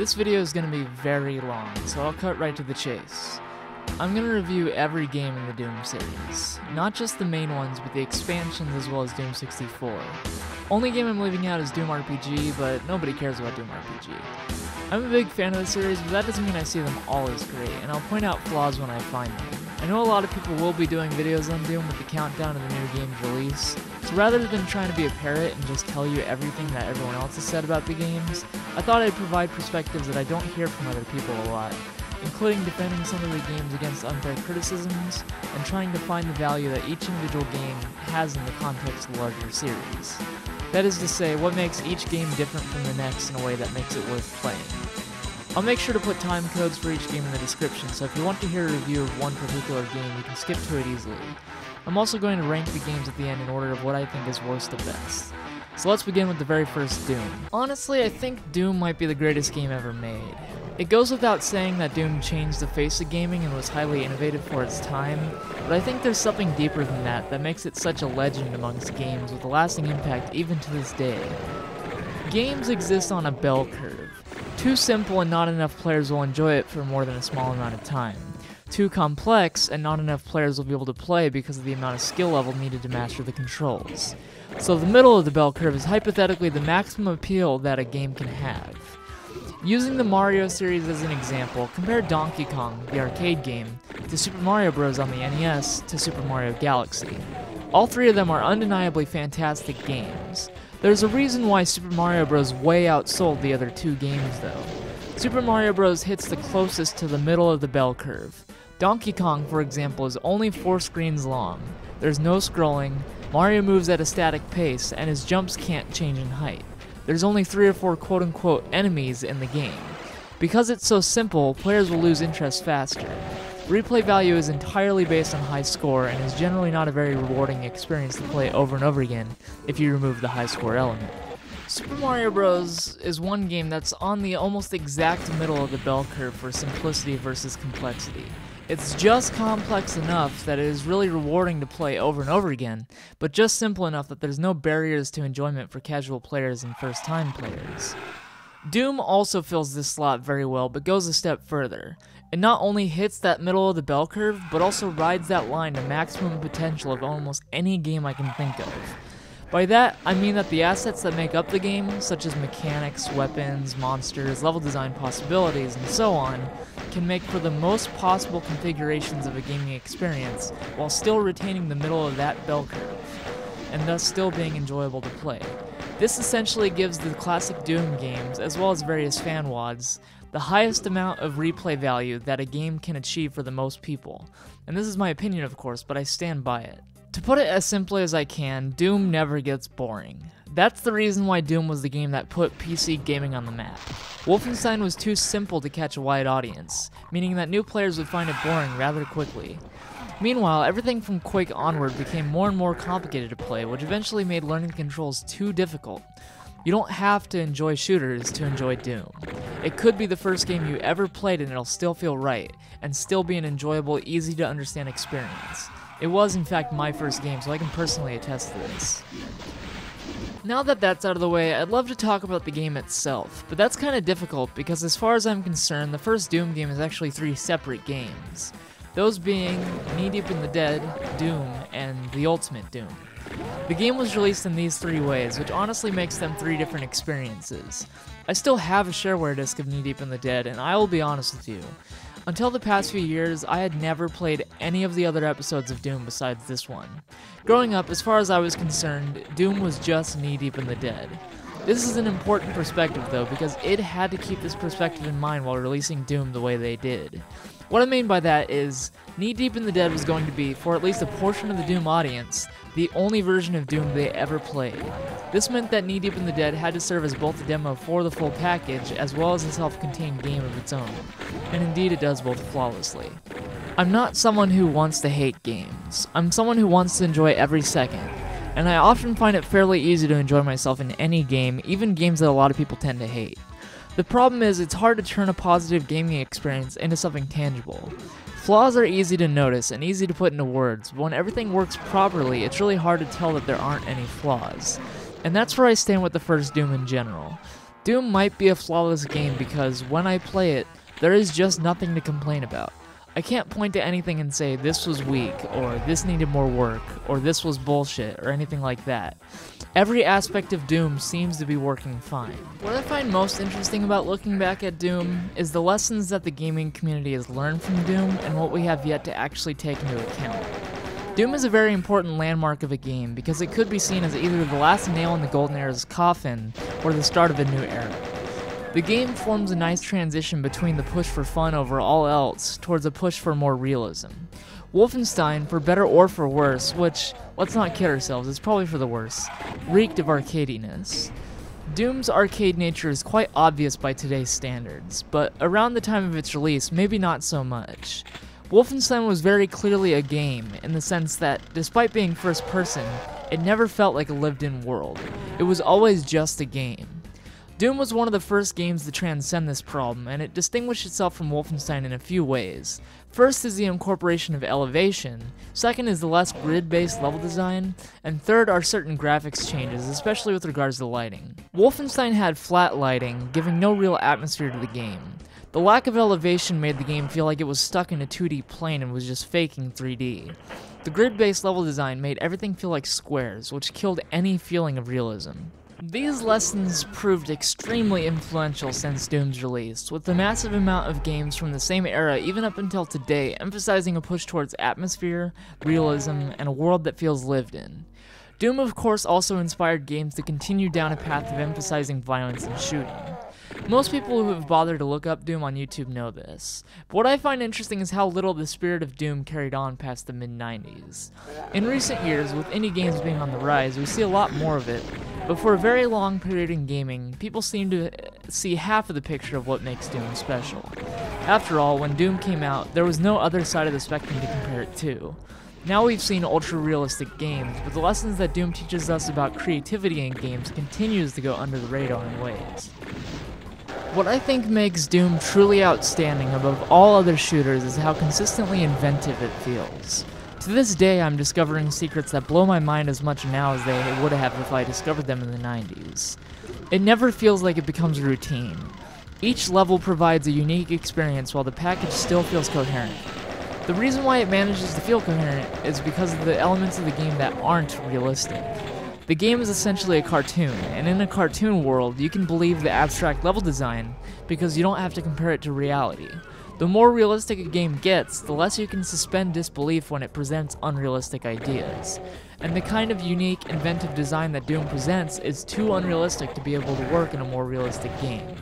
This video is going to be very long, so I'll cut right to the chase. I'm going to review every game in the Doom series, not just the main ones, but the expansions as well as Doom 64. Only game I'm leaving out is Doom RPG, but nobody cares about Doom RPG. I'm a big fan of the series, but that doesn't mean I see them all as great, and I'll point out flaws when I find them. I know a lot of people will be doing videos on Doom with the countdown of the new game's release, so rather than trying to be a parrot and just tell you everything that everyone else has said about the games, I thought I'd provide perspectives that I don't hear from other people a lot, including defending some of the games against unfair criticisms, and trying to find the value that each individual game has in the context of the larger series. That is to say, what makes each game different from the next in a way that makes it worth playing. I'll make sure to put time codes for each game in the description, so if you want to hear a review of one particular game, you can skip to it easily. I'm also going to rank the games at the end in order of what I think is worst to best. So let's begin with the very first Doom. Honestly, I think Doom might be the greatest game ever made. It goes without saying that Doom changed the face of gaming and was highly innovative for its time, but I think there's something deeper than that that makes it such a legend amongst games with a lasting impact even to this day. Games exist on a bell curve. Too simple and not enough players will enjoy it for more than a small amount of time. Too complex and not enough players will be able to play because of the amount of skill level needed to master the controls. So the middle of the bell curve is hypothetically the maximum appeal that a game can have. Using the Mario series as an example, compare Donkey Kong, the arcade game, to Super Mario Bros. on the NES to Super Mario Galaxy. All three of them are undeniably fantastic games. There's a reason why Super Mario Bros. way outsold the other two games though. Super Mario Bros. hits the closest to the middle of the bell curve. Donkey Kong, for example, is only four screens long. There's no scrolling, Mario moves at a static pace, and his jumps can't change in height. There's only three or four quote unquote enemies in the game. Because it's so simple, players will lose interest faster. Replay value is entirely based on high score and is generally not a very rewarding experience to play over and over again if you remove the high score element. Super Mario Bros. is one game that's on the almost exact middle of the bell curve for simplicity versus complexity. It's just complex enough that it is really rewarding to play over and over again, but just simple enough that there's no barriers to enjoyment for casual players and first time players. Doom also fills this slot very well, but goes a step further. It not only hits that middle of the bell curve, but also rides that line to maximum potential of almost any game I can think of. By that, I mean that the assets that make up the game, such as mechanics, weapons, monsters, level design possibilities, and so on, can make for the most possible configurations of a gaming experience while still retaining the middle of that bell curve, and thus still being enjoyable to play. This essentially gives the classic Doom games, as well as various fan wads, the highest amount of replay value that a game can achieve for the most people. And this is my opinion, of course, but I stand by it. To put it as simply as I can, Doom never gets boring. That's the reason why Doom was the game that put PC gaming on the map. Wolfenstein was too simple to catch a wide audience, meaning that new players would find it boring rather quickly. Meanwhile, everything from Quake onward became more and more complicated to play, which eventually made learning controls too difficult. You don't have to enjoy shooters to enjoy Doom. It could be the first game you ever played and it'll still feel right, and still be an enjoyable, easy to understand experience. It was, in fact, my first game, so I can personally attest to this. Now that that's out of the way, I'd love to talk about the game itself, but that's kind of difficult because as far as I'm concerned, the first Doom game is actually three separate games. Those being Knee Deep in the Dead, Doom, and The Ultimate Doom. The game was released in these three ways, which honestly makes them three different experiences. I still have a shareware disc of Knee Deep in the Dead, and I will be honest with you. Until the past few years, I had never played any of the other episodes of Doom besides this one. Growing up, as far as I was concerned, Doom was just knee deep in the dead. This is an important perspective though, because it had to keep this perspective in mind while releasing Doom the way they did. What I mean by that is, Knee Deep in the Dead was going to be, for at least a portion of the Doom audience, the only version of Doom they ever played. This meant that Knee Deep in the Dead had to serve as both a demo for the full package, as well as a self-contained game of its own. And indeed it does both flawlessly. I'm not someone who wants to hate games. I'm someone who wants to enjoy every second. And I often find it fairly easy to enjoy myself in any game, even games that a lot of people tend to hate. The problem is, it's hard to turn a positive gaming experience into something tangible. Flaws are easy to notice and easy to put into words, but when everything works properly, it's really hard to tell that there aren't any flaws. And that's where I stand with the first Doom in general. Doom might be a flawless game because when I play it, there is just nothing to complain about. I can't point to anything and say this was weak, or this needed more work, or this was bullshit, or anything like that. Every aspect of Doom seems to be working fine. What I find most interesting about looking back at Doom is the lessons that the gaming community has learned from Doom and what we have yet to actually take into account. Doom is a very important landmark of a game because it could be seen as either the last nail in the Golden Era's coffin or the start of a new era. The game forms a nice transition between the push for fun over all else towards a push for more realism. Wolfenstein, for better or for worse, which, let's not kid ourselves, it's probably for the worse, reeked of arcadiness. Doom's arcade nature is quite obvious by today's standards, but around the time of its release, maybe not so much. Wolfenstein was very clearly a game, in the sense that, despite being first person, it never felt like a lived in world. It was always just a game. Doom was one of the first games to transcend this problem, and it distinguished itself from Wolfenstein in a few ways. First is the incorporation of elevation, second is the less grid-based level design, and third are certain graphics changes, especially with regards to lighting. Wolfenstein had flat lighting, giving no real atmosphere to the game. The lack of elevation made the game feel like it was stuck in a 2D plane and was just faking 3D. The grid-based level design made everything feel like squares, which killed any feeling of realism. These lessons proved extremely influential since Doom's release, with the massive amount of games from the same era even up until today emphasizing a push towards atmosphere, realism, and a world that feels lived in. Doom of course also inspired games to continue down a path of emphasizing violence and shooting. Most people who have bothered to look up Doom on YouTube know this, but what I find interesting is how little the spirit of Doom carried on past the mid 90s. In recent years, with indie games being on the rise, we see a lot more of it, but for a very long period in gaming, people seem to uh, see half of the picture of what makes Doom special. After all, when Doom came out, there was no other side of the spectrum to compare it to. Now we've seen ultra-realistic games, but the lessons that Doom teaches us about creativity in games continues to go under the radar in ways. What I think makes Doom truly outstanding above all other shooters is how consistently inventive it feels. To this day, I'm discovering secrets that blow my mind as much now as they would have if I discovered them in the 90s. It never feels like it becomes routine. Each level provides a unique experience while the package still feels coherent. The reason why it manages to feel coherent is because of the elements of the game that aren't realistic. The game is essentially a cartoon, and in a cartoon world, you can believe the abstract level design because you don't have to compare it to reality. The more realistic a game gets, the less you can suspend disbelief when it presents unrealistic ideas. And the kind of unique, inventive design that Doom presents is too unrealistic to be able to work in a more realistic game.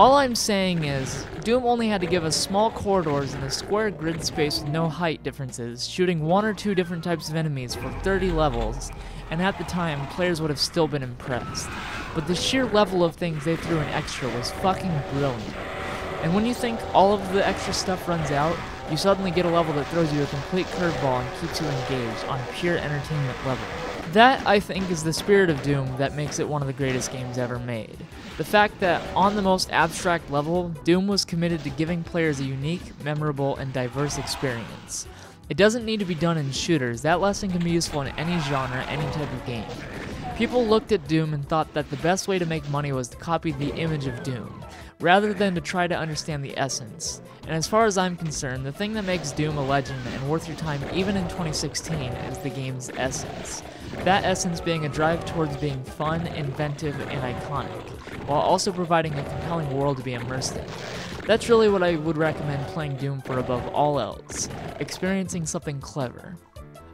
All I'm saying is, Doom only had to give us small corridors in a square grid space with no height differences, shooting one or two different types of enemies for 30 levels, and at the time, players would have still been impressed. But the sheer level of things they threw in extra was fucking brilliant. And when you think all of the extra stuff runs out, you suddenly get a level that throws you a complete curveball and keeps you engaged on a pure entertainment level. That, I think, is the spirit of Doom that makes it one of the greatest games ever made. The fact that, on the most abstract level, Doom was committed to giving players a unique, memorable, and diverse experience. It doesn't need to be done in shooters, that lesson can be useful in any genre, any type of game. People looked at Doom and thought that the best way to make money was to copy the image of Doom, rather than to try to understand the essence. And as far as I'm concerned, the thing that makes Doom a legend and worth your time even in 2016 is the game's essence. That essence being a drive towards being fun, inventive, and iconic, while also providing a compelling world to be immersed in. That's really what I would recommend playing Doom for above all else, experiencing something clever.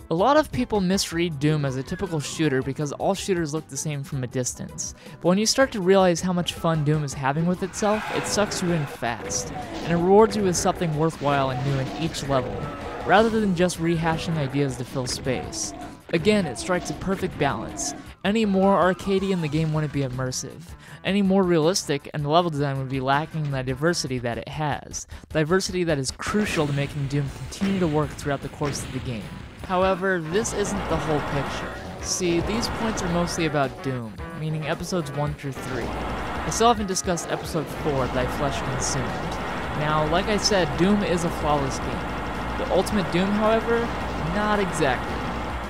A lot of people misread Doom as a typical shooter because all shooters look the same from a distance, but when you start to realize how much fun Doom is having with itself, it sucks you in fast, and it rewards you with something worthwhile and new in each level, rather than just rehashing ideas to fill space. Again, it strikes a perfect balance. Any more arcadey and the game wouldn't be immersive any more realistic, and the level design would be lacking the diversity that it has. Diversity that is crucial to making Doom continue to work throughout the course of the game. However, this isn't the whole picture. See, these points are mostly about Doom, meaning episodes 1 through 3. I still haven't discussed episode 4, Thy Flesh Consumed. Now, like I said, Doom is a flawless game. The Ultimate Doom, however, not exactly.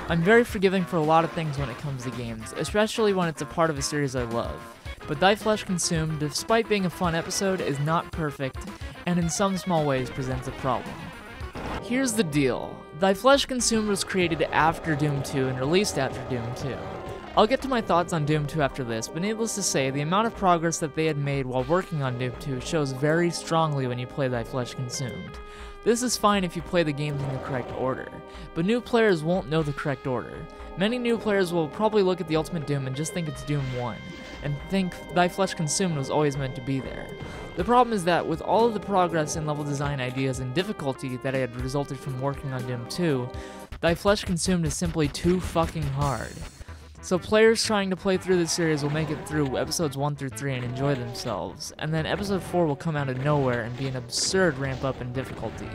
I'm very forgiving for a lot of things when it comes to games, especially when it's a part of a series I love. but Thy Flesh Consumed, despite being a fun episode, is not perfect, and in some small ways presents a problem. Here's the deal. Thy Flesh Consumed was created after Doom 2 and released after Doom 2. I'll get to my thoughts on Doom 2 after this, but needless to say, the amount of progress that they had made while working on Doom 2 shows very strongly when you play Thy Flesh Consumed. This is fine if you play the games in the correct order, but new players won't know the correct order. Many new players will probably look at the Ultimate Doom and just think it's Doom 1, and think Thy Flesh Consumed was always meant to be there. The problem is that with all of the progress in level design ideas and difficulty that had resulted from working on Doom 2, Thy Flesh Consumed is simply too fucking hard. So players trying to play through this series will make it through episodes 1 through 3 and enjoy themselves, and then episode 4 will come out of nowhere and be an absurd ramp up in difficulty.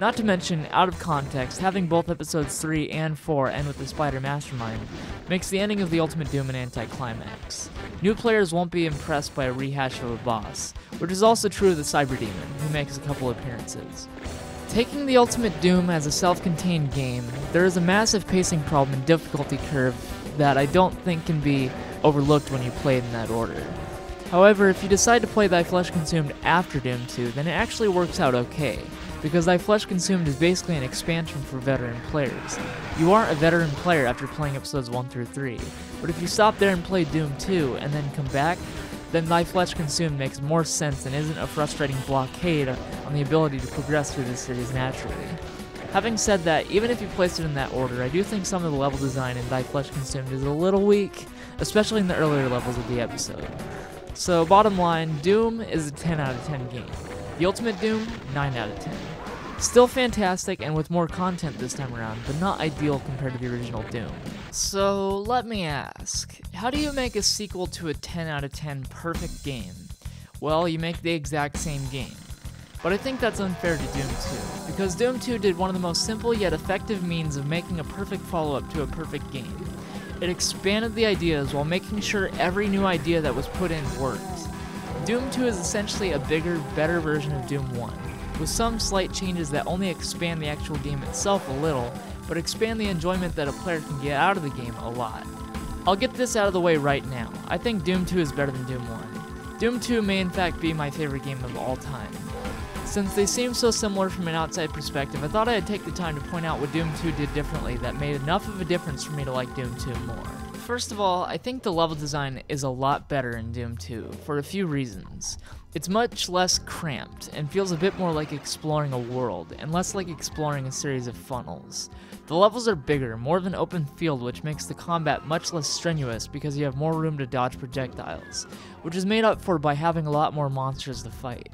Not to mention, out of context, having both episodes 3 and 4 end with the Spider Mastermind makes the ending of the Ultimate Doom an anticlimax. New players won't be impressed by a rehash of a boss, which is also true of the Cyber Demon, who makes a couple appearances. Taking the Ultimate Doom as a self contained game, there is a massive pacing problem and difficulty curve that I don't think can be overlooked when you play it in that order. However, if you decide to play Thy Flesh Consumed after Doom 2, then it actually works out okay, because Thy Flesh Consumed is basically an expansion for veteran players. You aren't a veteran player after playing episodes 1 through 3, but if you stop there and play Doom 2 and then come back, then Thy Flesh Consumed makes more sense and isn't a frustrating blockade on the ability to progress through the series naturally. Having said that, even if you place it in that order, I do think some of the level design in Thy Flesh Consumed is a little weak, especially in the earlier levels of the episode. So, bottom line, Doom is a 10 out of 10 game. The Ultimate Doom, 9 out of 10. Still fantastic and with more content this time around, but not ideal compared to the original Doom. So, let me ask how do you make a sequel to a 10 out of 10 perfect game? Well, you make the exact same game. But I think that's unfair to Doom 2, because Doom 2 did one of the most simple yet effective means of making a perfect follow up to a perfect game. It expanded the ideas while making sure every new idea that was put in worked. Doom 2 is essentially a bigger, better version of Doom 1, with some slight changes that only expand the actual game itself a little, but expand the enjoyment that a player can get out of the game a lot. I'll get this out of the way right now. I think Doom 2 is better than Doom 1. Doom 2 may in fact be my favorite game of all time. Since they seem so similar from an outside perspective, I thought I'd take the time to point out what Doom 2 did differently that made enough of a difference for me to like Doom 2 more. First of all, I think the level design is a lot better in Doom 2, for a few reasons. It's much less cramped, and feels a bit more like exploring a world, and less like exploring a series of funnels. The levels are bigger, more of an open field, which makes the combat much less strenuous because you have more room to dodge projectiles, which is made up for by having a lot more monsters to fight.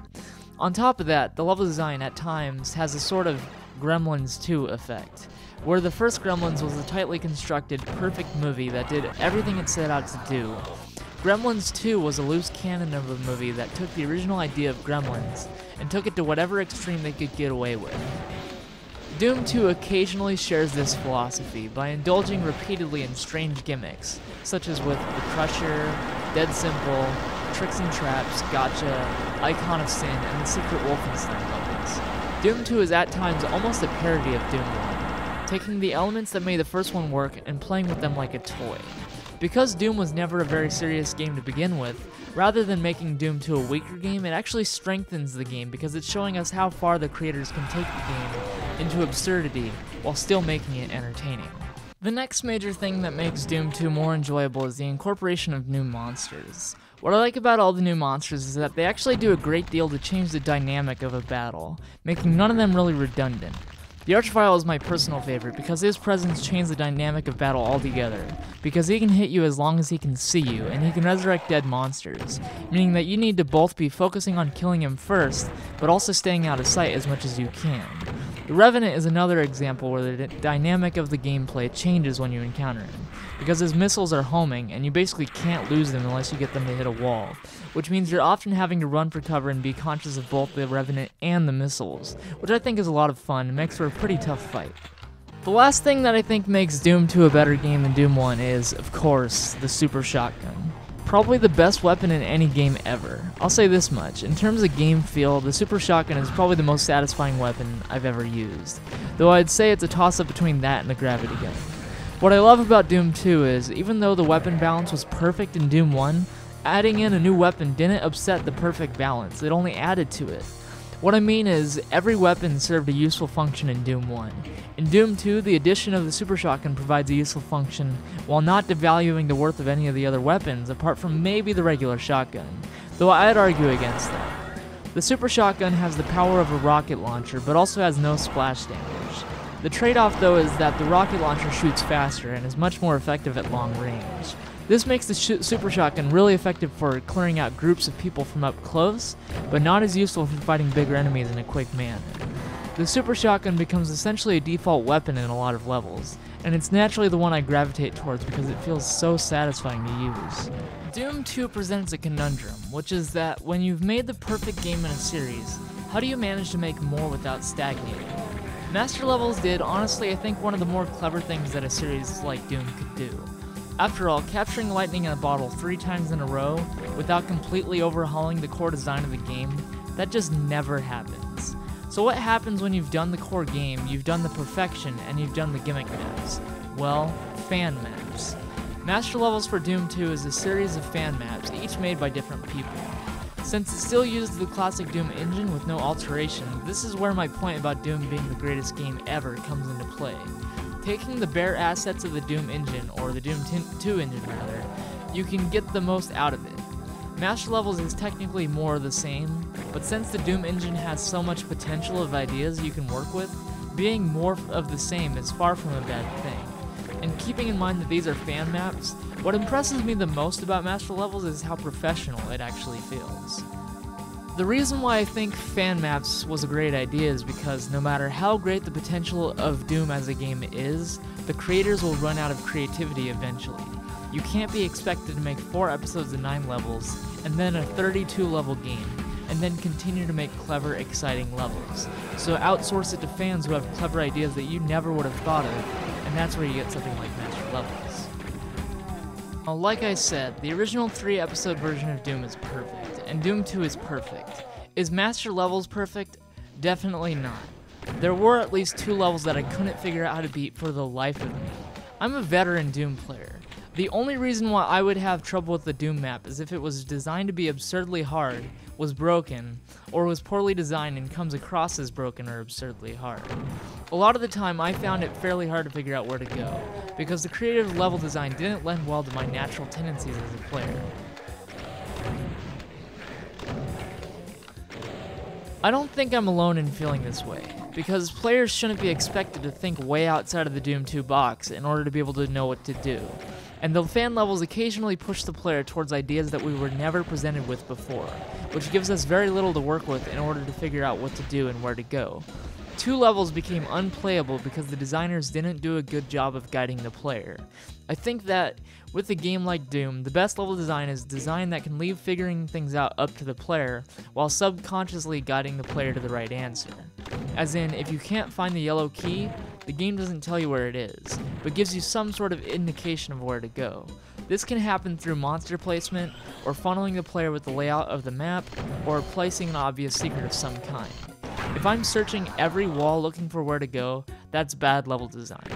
On top of that, the level design at times has a sort of Gremlins 2 effect, where the first Gremlins was a tightly constructed, perfect movie that did everything it set out to do. Gremlins 2 was a loose cannon of a movie that took the original idea of Gremlins and took it to whatever extreme they could get away with. Doom 2 occasionally shares this philosophy by indulging repeatedly in strange gimmicks, such as with the Crusher, Dead Simple, Tricks and Traps, Gotcha, Icon of Sin, and the Secret Wolfenstein levels. Doom 2 is at times almost a parody of Doom 1, taking the elements that made the first one work and playing with them like a toy. Because Doom was never a very serious game to begin with, rather than making Doom 2 a weaker game, it actually strengthens the game because it's showing us how far the creators can take the game into absurdity while still making it entertaining. The next major thing that makes Doom 2 more enjoyable is the incorporation of new monsters. What I like about all the new monsters is that they actually do a great deal to change the dynamic of a battle, making none of them really redundant. The Archvile is my personal favorite because his presence changed the dynamic of battle altogether, because he can hit you as long as he can see you, and he can resurrect dead monsters, meaning that you need to both be focusing on killing him first, but also staying out of sight as much as you can. The Revenant is another example where the dynamic of the gameplay changes when you encounter him, because his missiles are homing, and you basically can't lose them unless you get them to hit a wall, which means you're often having to run for cover and be conscious of both the Revenant and the missiles, which I think is a lot of fun and makes for a pretty tough fight. The last thing that I think makes Doom 2 a better game than Doom 1 is, of course, the Super Shotgun probably the best weapon in any game ever. I'll say this much, in terms of game feel, the Super Shotgun is probably the most satisfying weapon I've ever used, though I'd say it's a toss-up between that and the Gravity Gun. What I love about Doom 2 is, even though the weapon balance was perfect in Doom 1, Adding in a new weapon didn't upset the perfect balance, it only added to it. What I mean is, every weapon served a useful function in Doom 1. In Doom 2, the addition of the Super Shotgun provides a useful function while not devaluing the worth of any of the other weapons apart from maybe the regular shotgun, though I'd argue against that. The Super Shotgun has the power of a rocket launcher but also has no splash damage. The trade-off though is that the rocket launcher shoots faster and is much more effective at long range. This makes the sh Super Shotgun really effective for clearing out groups of people from up close, but not as useful for fighting bigger enemies in a quick manner. The Super Shotgun becomes essentially a default weapon in a lot of levels, and it's naturally the one I gravitate towards because it feels so satisfying to use. Doom 2 presents a conundrum, which is that when you've made the perfect game in a series, how do you manage to make more without stagnating? Master Levels did, honestly, I think one of the more clever things that a series like Doom could do. After all, capturing lightning in a bottle three times in a row without completely overhauling the core design of the game, that just never happens. So what happens when you've done the core game, you've done the perfection, and you've done the gimmick maps? Well, fan maps. Master Levels for Doom 2 is a series of fan maps, each made by different people. Since it still uses the classic Doom engine with no alteration, this is where my point about Doom being the greatest game ever comes into play. Taking the bare assets of the Doom engine, or the Doom 2 engine rather, you can get the most out of it. Master Levels is technically more of the same, but since the Doom engine has so much potential of ideas you can work with, being more of the same is far from a bad thing. And keeping in mind that these are fan maps, what impresses me the most about Master Levels is how professional it actually feels. The reason why I think fan maps was a great idea is because no matter how great the potential of Doom as a game is, the creators will run out of creativity eventually. You can't be expected to make 4 episodes of 9 levels, and then a 32 level game, and then continue to make clever, exciting levels. So outsource it to fans who have clever ideas that you never would have thought of, and that's where you get something like Master Levels. Well, like I said, the original 3 episode version of Doom is perfect and Doom 2 is perfect. Is Master Levels perfect? Definitely not. There were at least two levels that I couldn't figure out how to beat for the life of me. I'm a veteran Doom player. The only reason why I would have trouble with the Doom map is if it was designed to be absurdly hard, was broken, or was poorly designed and comes across as broken or absurdly hard. A lot of the time I found it fairly hard to figure out where to go, because the creative level design didn't lend well to my natural tendencies as a player. I don't think I'm alone in feeling this way, because players shouldn't be expected to think way outside of the Doom 2 box in order to be able to know what to do. And the fan levels occasionally push the player towards ideas that we were never presented with before, which gives us very little to work with in order to figure out what to do and where to go. Two levels became unplayable because the designers didn't do a good job of guiding the player. I think that with a game like Doom, the best level design is design that can leave figuring things out up to the player while subconsciously guiding the player to the right answer. As in, if you can't find the yellow key, the game doesn't tell you where it is, but gives you some sort of indication of where to go. This can happen through monster placement, or funneling the player with the layout of the map, or placing an obvious secret of some kind. If I'm searching every wall looking for where to go, that's bad level design.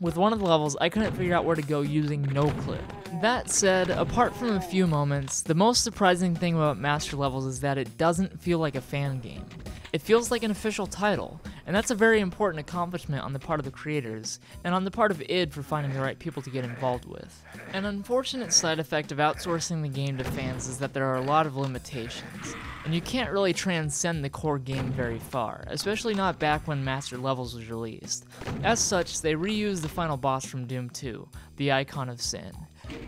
With one of the levels, I couldn't figure out where to go using no clip. That said, apart from a few moments, the most surprising thing about Master Levels is that it doesn't feel like a fan game. It feels like an official title, and that's a very important accomplishment on the part of the creators, and on the part of id for finding the right people to get involved with. An unfortunate side effect of outsourcing the game to fans is that there are a lot of limitations, and you can't really transcend the core game very far, especially not back when Master Levels was released. As such, they reused the final boss from Doom 2, the Icon of Sin.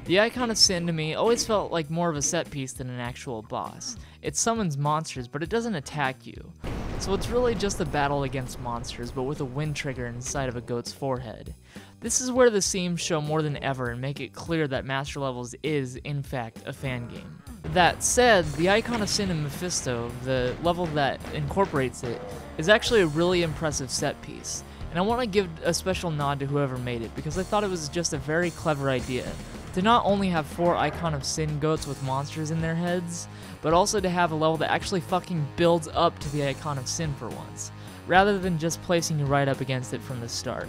The Icon of Sin to me always felt like more of a set piece than an actual boss. It summons monsters, but it doesn't attack you. So it's really just a battle against monsters, but with a wind trigger inside of a goat's forehead. This is where the seams show more than ever and make it clear that Master Levels is, in fact, a fan game. That said, the Icon of Sin in Mephisto, the level that incorporates it, is actually a really impressive set piece. And I want to give a special nod to whoever made it because I thought it was just a very clever idea to not only have four Icon of Sin goats with monsters in their heads, but also to have a level that actually fucking builds up to the Icon of Sin for once, rather than just placing you right up against it from the start.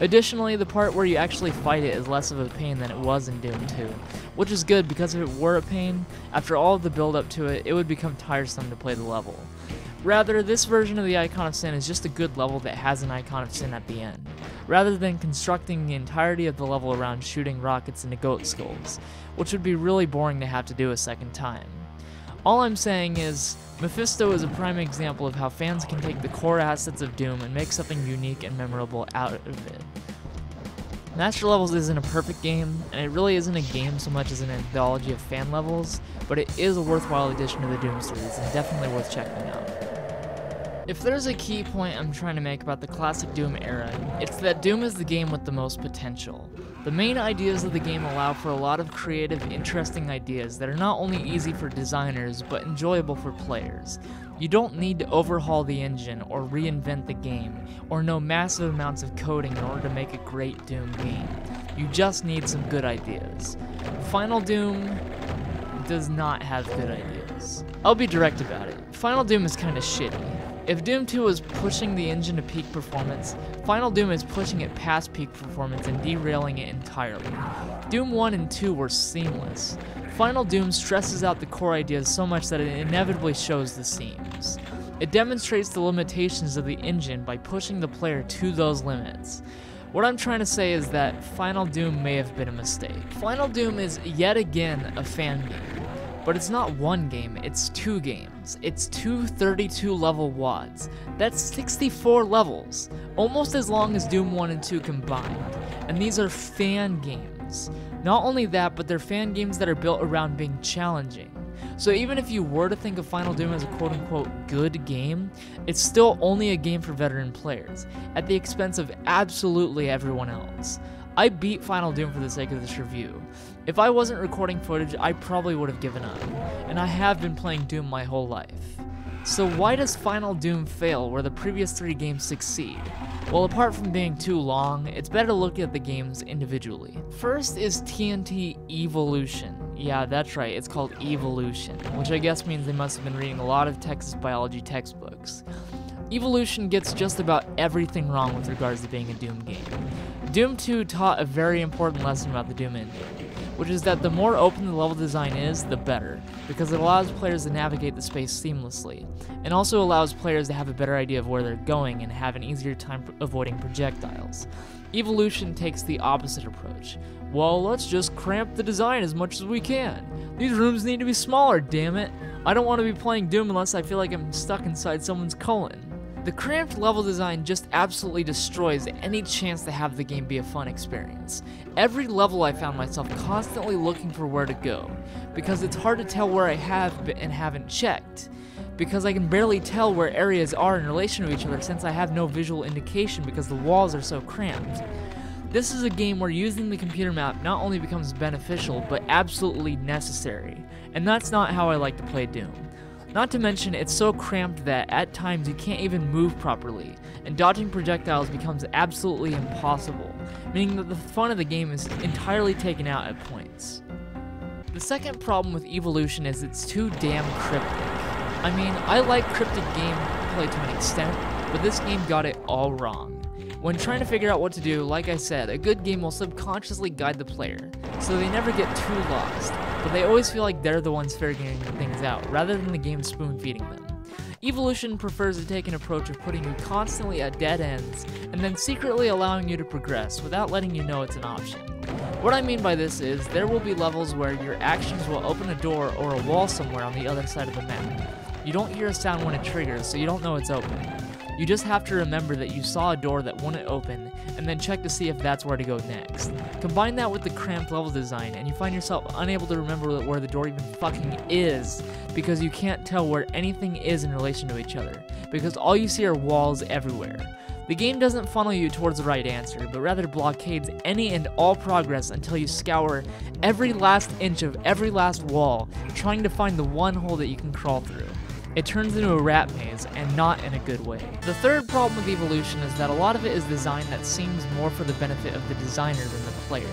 Additionally, the part where you actually fight it is less of a pain than it was in Doom 2, which is good because if it were a pain, after all of the build up to it, it would become tiresome to play the level. Rather, this version of the Icon of Sin is just a good level that has an Icon of Sin at the end, rather than constructing the entirety of the level around shooting rockets into goat skulls, which would be really boring to have to do a second time. All I'm saying is, Mephisto is a prime example of how fans can take the core assets of Doom and make something unique and memorable out of it. Master Levels isn't a perfect game, and it really isn't a game so much as an anthology of fan levels, but it is a worthwhile addition to the Doom series and definitely worth checking out. If there's a key point I'm trying to make about the classic Doom era, it's that Doom is the game with the most potential. The main ideas of the game allow for a lot of creative, interesting ideas that are not only easy for designers, but enjoyable for players. You don't need to overhaul the engine or reinvent the game, or know massive amounts of coding in order to make a great Doom game. You just need some good ideas. Final Doom does not have good ideas. I'll be direct about it. Final Doom is kinda shitty. If Doom 2 was pushing the engine to peak performance, Final Doom is pushing it past peak performance and derailing it entirely. Doom 1 and 2 were seamless. Final Doom stresses out the core ideas so much that it inevitably shows the seams. It demonstrates the limitations of the engine by pushing the player to those limits. What I'm trying to say is that Final Doom may have been a mistake. Final Doom is yet again a fan game. But it's not one game, it's two games. It's two 32 level WADs. That's 64 levels, almost as long as Doom 1 and 2 combined. And these are fan games. Not only that, but they're fan games that are built around being challenging. So even if you were to think of Final Doom as a quote unquote good game, it's still only a game for veteran players, at the expense of absolutely everyone else. I beat Final Doom for the sake of this review. If I wasn't recording footage, I probably would have given up, and I have been playing Doom my whole life. So why does Final Doom fail where the previous three games succeed? Well, apart from being too long, it's better to look at the games individually. First is TNT Evilution. Yeah, that's right, it's called Evilution, which I guess means they must have been reading a lot of Texas biology textbooks. Evilution gets just about everything wrong with regards to being a Doom game. Doom 2 taught a very important lesson about the Doom engine, which is that the more open the level design is, the better, because it allows players to navigate the space seamlessly, and also allows players to have a better idea of where they're going and have an easier time avoiding projectiles. Evilution takes the opposite approach. Well, let's just cramp the design as much as we can. These rooms need to be smaller, damn it. I don't want to be playing Doom unless I feel like I'm stuck inside someone's colon. The cramped level design just absolutely destroys any chance to have the game be a fun experience. Every level I found myself constantly looking for where to go, because it's hard to tell where I have and haven't checked, because I can barely tell where areas are in relation to each other since I have no visual indication because the walls are so cramped. This is a game where using the computer map not only becomes beneficial, but absolutely necessary, and that's not how I like to play Doom. Not to mention, it's so cramped that at times you can't even move properly, and dodging projectiles becomes absolutely impossible, meaning that the fun of the game is entirely taken out at points. The second problem with Evilution is it's too damn cryptic. I mean, I like cryptic gameplay to an extent, but this game got it all wrong. When trying to figure out what to do, like I said, a good game will subconsciously guide the player, so they never get too lost, but they always feel like they're the ones figuring things out, rather than the game spoon feeding them. Evilution prefers to take an approach of putting you constantly at dead ends, and then secretly allowing you to progress without letting you know it's an option. What I mean by this is, there will be levels where your actions will open a door or a wall somewhere on the other side of the map. You don't hear a sound when it triggers, so you don't know it's open. You just have to remember that you saw a door that wouldn't open, and then check to see if that's where to go next. Combine that with the cramped level design, and you find yourself unable to remember where the door even fucking is, because you can't tell where anything is in relation to each other, because all you see are walls everywhere. The game doesn't funnel you towards the right answer, but rather blockades any and all progress until you scour every last inch of every last wall, trying to find the one hole that you can crawl through it turns into a rat maze, and not in a good way. The third problem with Evilution is that a lot of it is design that seems more for the benefit of the designer than the player.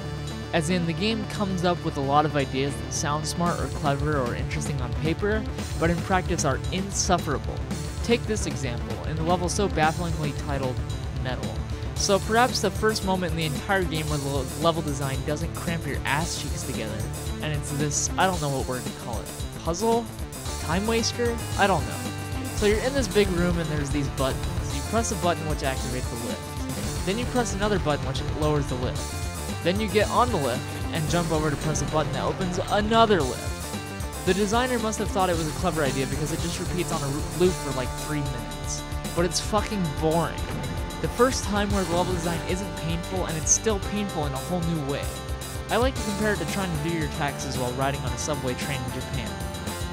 As in, the game comes up with a lot of ideas that sound smart or clever or interesting on paper, but in practice are insufferable. Take this example, in the level so bafflingly titled Metal. So perhaps the first moment in the entire game where the level design doesn't cramp your ass cheeks together, and it's this, I don't know what word to call it, puzzle? Time waster? I don't know. So you're in this big room and there's these buttons. You press a button which activates the lift. Then you press another button which lowers the lift. Then you get on the lift and jump over to press a button that opens another lift. The designer must have thought it was a clever idea because it just repeats on a loop for like 3 minutes. But it's fucking boring. The first time where the level design isn't painful and it's still painful in a whole new way. I like to compare it to trying to do your taxes while riding on a subway train in Japan.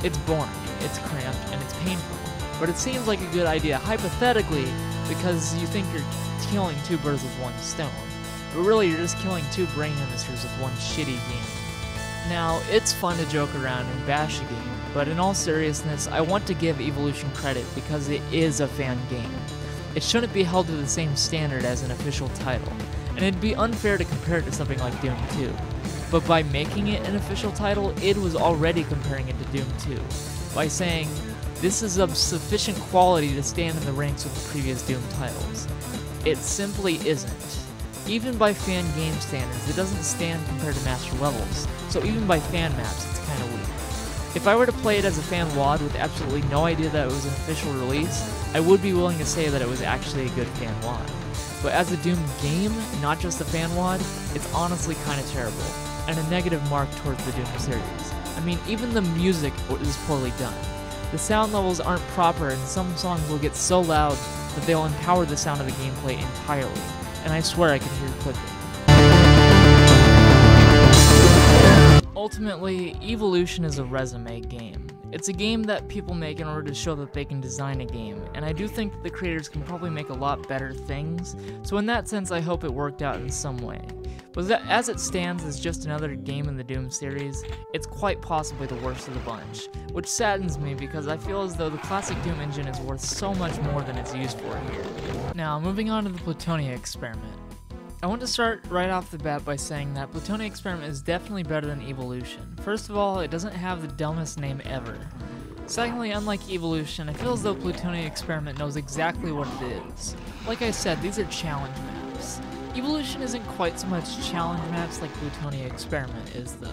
It's boring, it's cramped, and it's painful. But it seems like a good idea hypothetically because you think you're killing two birds with one stone. But really, you're just killing two brain hemispheres with one shitty game. Now, it's fun to joke around and bash a game, but in all seriousness, I want to give Evilution credit because it is a fan game. It shouldn't be held to the same standard as an official title, and it'd be unfair to compare it to something like Doom 2. But by making it an official title, it was already comparing it to Doom 2, by saying, this is of sufficient quality to stand in the ranks of the previous Doom titles. It simply isn't. Even by fan game standards, it doesn't stand compared to master levels, so even by fan maps, it's kinda weak. If I were to play it as a fan WAD with absolutely no idea that it was an official release, I would be willing to say that it was actually a good fan WAD. But as a Doom game, not just a fan WAD, it's honestly kinda terrible, and a negative mark towards the Doom series. I mean, even the music is poorly done. The sound levels aren't proper, and some songs will get so loud that they'll empower the sound of the gameplay entirely, and I swear I can hear clicking. Ultimately, Evilution is a resume game. It's a game that people make in order to show that they can design a game, and I do think that the creators can probably make a lot better things, so in that sense I hope it worked out in some way. But as it stands as just another game in the Doom series, it's quite possibly the worst of the bunch, which saddens me because I feel as though the classic Doom engine is worth so much more than it's used for here. Now, moving on to the Plutonia experiment. I want to start right off the bat by saying that Plutonia Experiment is definitely better than Evilution. First of all, it doesn't have the dumbest name ever. Secondly, unlike Evilution, I feel as though Plutonia Experiment knows exactly what it is. Like I said, these are challenge maps. Evilution isn't quite so much challenge maps like Plutonia Experiment is, though.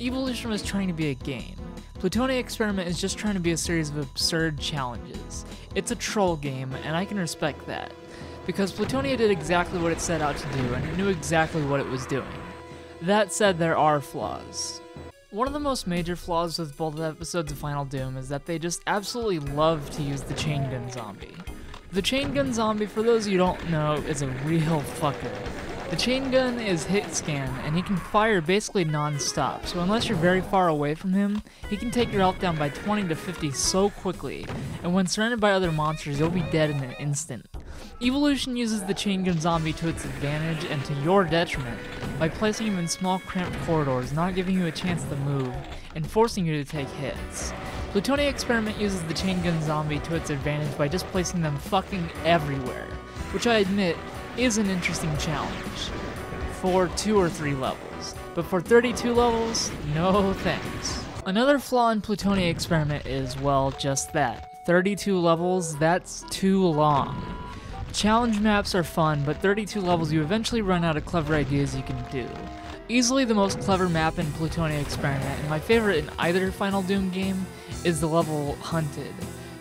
Evilution was trying to be a game. Plutonia Experiment is just trying to be a series of absurd challenges. It's a troll game, and I can respect that because Plutonia did exactly what it set out to do, and it knew exactly what it was doing. That said, there are flaws. One of the most major flaws with both episodes of Final Doom is that they just absolutely love to use the chain gun zombie. The chain gun zombie, for those you don't know, is a real fucker. The chain gun is hit scan, and he can fire basically non-stop, so unless you're very far away from him, he can take your health down by 20 to 50 so quickly, and when surrounded by other monsters, you'll be dead in an instant. Evilution uses the chain gun zombie to its advantage and to your detriment by placing him in small cramped corridors, not giving you a chance to move, and forcing you to take hits. Plutonia Experiment uses the chain gun zombie to its advantage by just placing them fucking everywhere, which I admit is an interesting challenge for two or three levels, but for 32 levels, no thanks. Another flaw in Plutonia Experiment is, well, just that. 32 levels, that's too long. Challenge maps are fun, but 32 levels you eventually run out of clever ideas you can do. Easily the most clever map in Plutonia Experiment, and my favorite in either Final Doom game, is the level Hunted.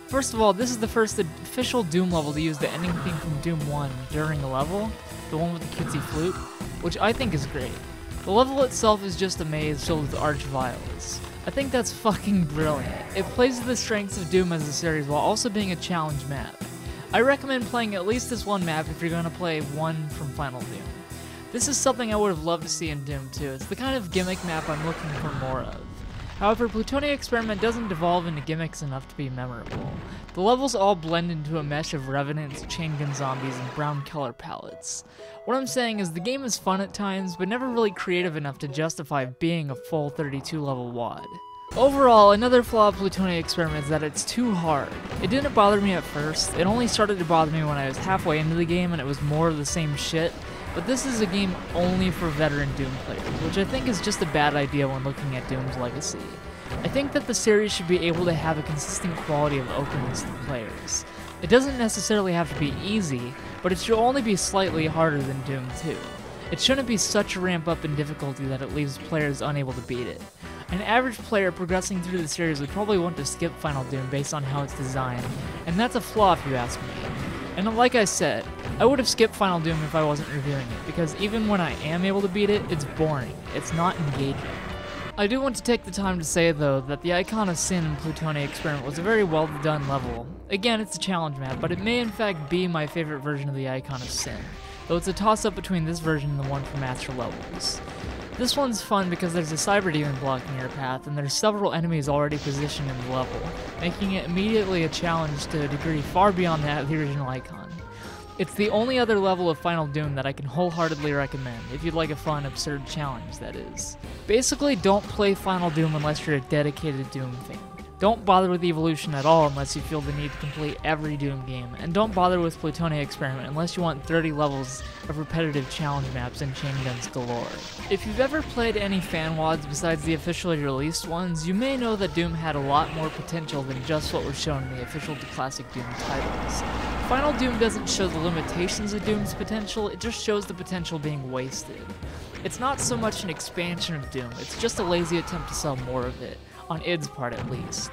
First of all, this is the first official Doom level to use the ending theme from Doom 1 during a level, the one with the cutesy flute, which I think is great. The level itself is just a maze filled with arch-viles. I think that's fucking brilliant. It plays to the strengths of Doom as a series while also being a challenge map. I recommend playing at least this one map if you're going to play one from Final Doom. This is something I would have loved to see in Doom 2. It's the kind of gimmick map I'm looking for more of. However, Plutonia Experiment doesn't devolve into gimmicks enough to be memorable. The levels all blend into a mesh of revenants, chain gun zombies, and brown color palettes. What I'm saying is the game is fun at times, but never really creative enough to justify being a full 32 level WAD. Overall, another flaw of Plutonia Experiment is that it's too hard. It didn't bother me at first, it only started to bother me when I was halfway into the game and it was more of the same shit, but this is a game only for veteran Doom players, which I think is just a bad idea when looking at Doom's legacy. I think that the series should be able to have a consistent quality of openness to players. It doesn't necessarily have to be easy, but it should only be slightly harder than Doom 2. It shouldn't be such a ramp up in difficulty that it leaves players unable to beat it. An average player progressing through the series would probably want to skip Final Doom based on how it's designed, and that's a flaw if you ask me. And like I said, I would have skipped Final Doom if I wasn't reviewing it, because even when I am able to beat it, it's boring. It's not engaging. I do want to take the time to say, though, that the Icon of Sin in Plutonia Experiment was a very well done level. Again, it's a challenge map, but it may in fact be my favorite version of the Icon of Sin, though it's a toss up between this version and the one from Master Levels. This one's fun because there's a cyber demon blocking your path, and there's several enemies already positioned in the level, making it immediately a challenge to a degree far beyond that of the original Icon. It's the only other level of Final Doom that I can wholeheartedly recommend, if you'd like a fun, absurd challenge, that is. Basically, don't play Final Doom unless you're a dedicated Doom fan. Don't bother with Evilution at all unless you feel the need to complete every Doom game, and don't bother with Plutonia Experiment unless you want 30 levels of repetitive challenge maps and chain guns galore. If you've ever played any fan wads besides the officially released ones, you may know that Doom had a lot more potential than just what was shown in the official Classic Doom titles. Final Doom doesn't show the limitations of Doom's potential, it just shows the potential being wasted. It's not so much an expansion of Doom, it's just a lazy attempt to sell more of it on id's part at least.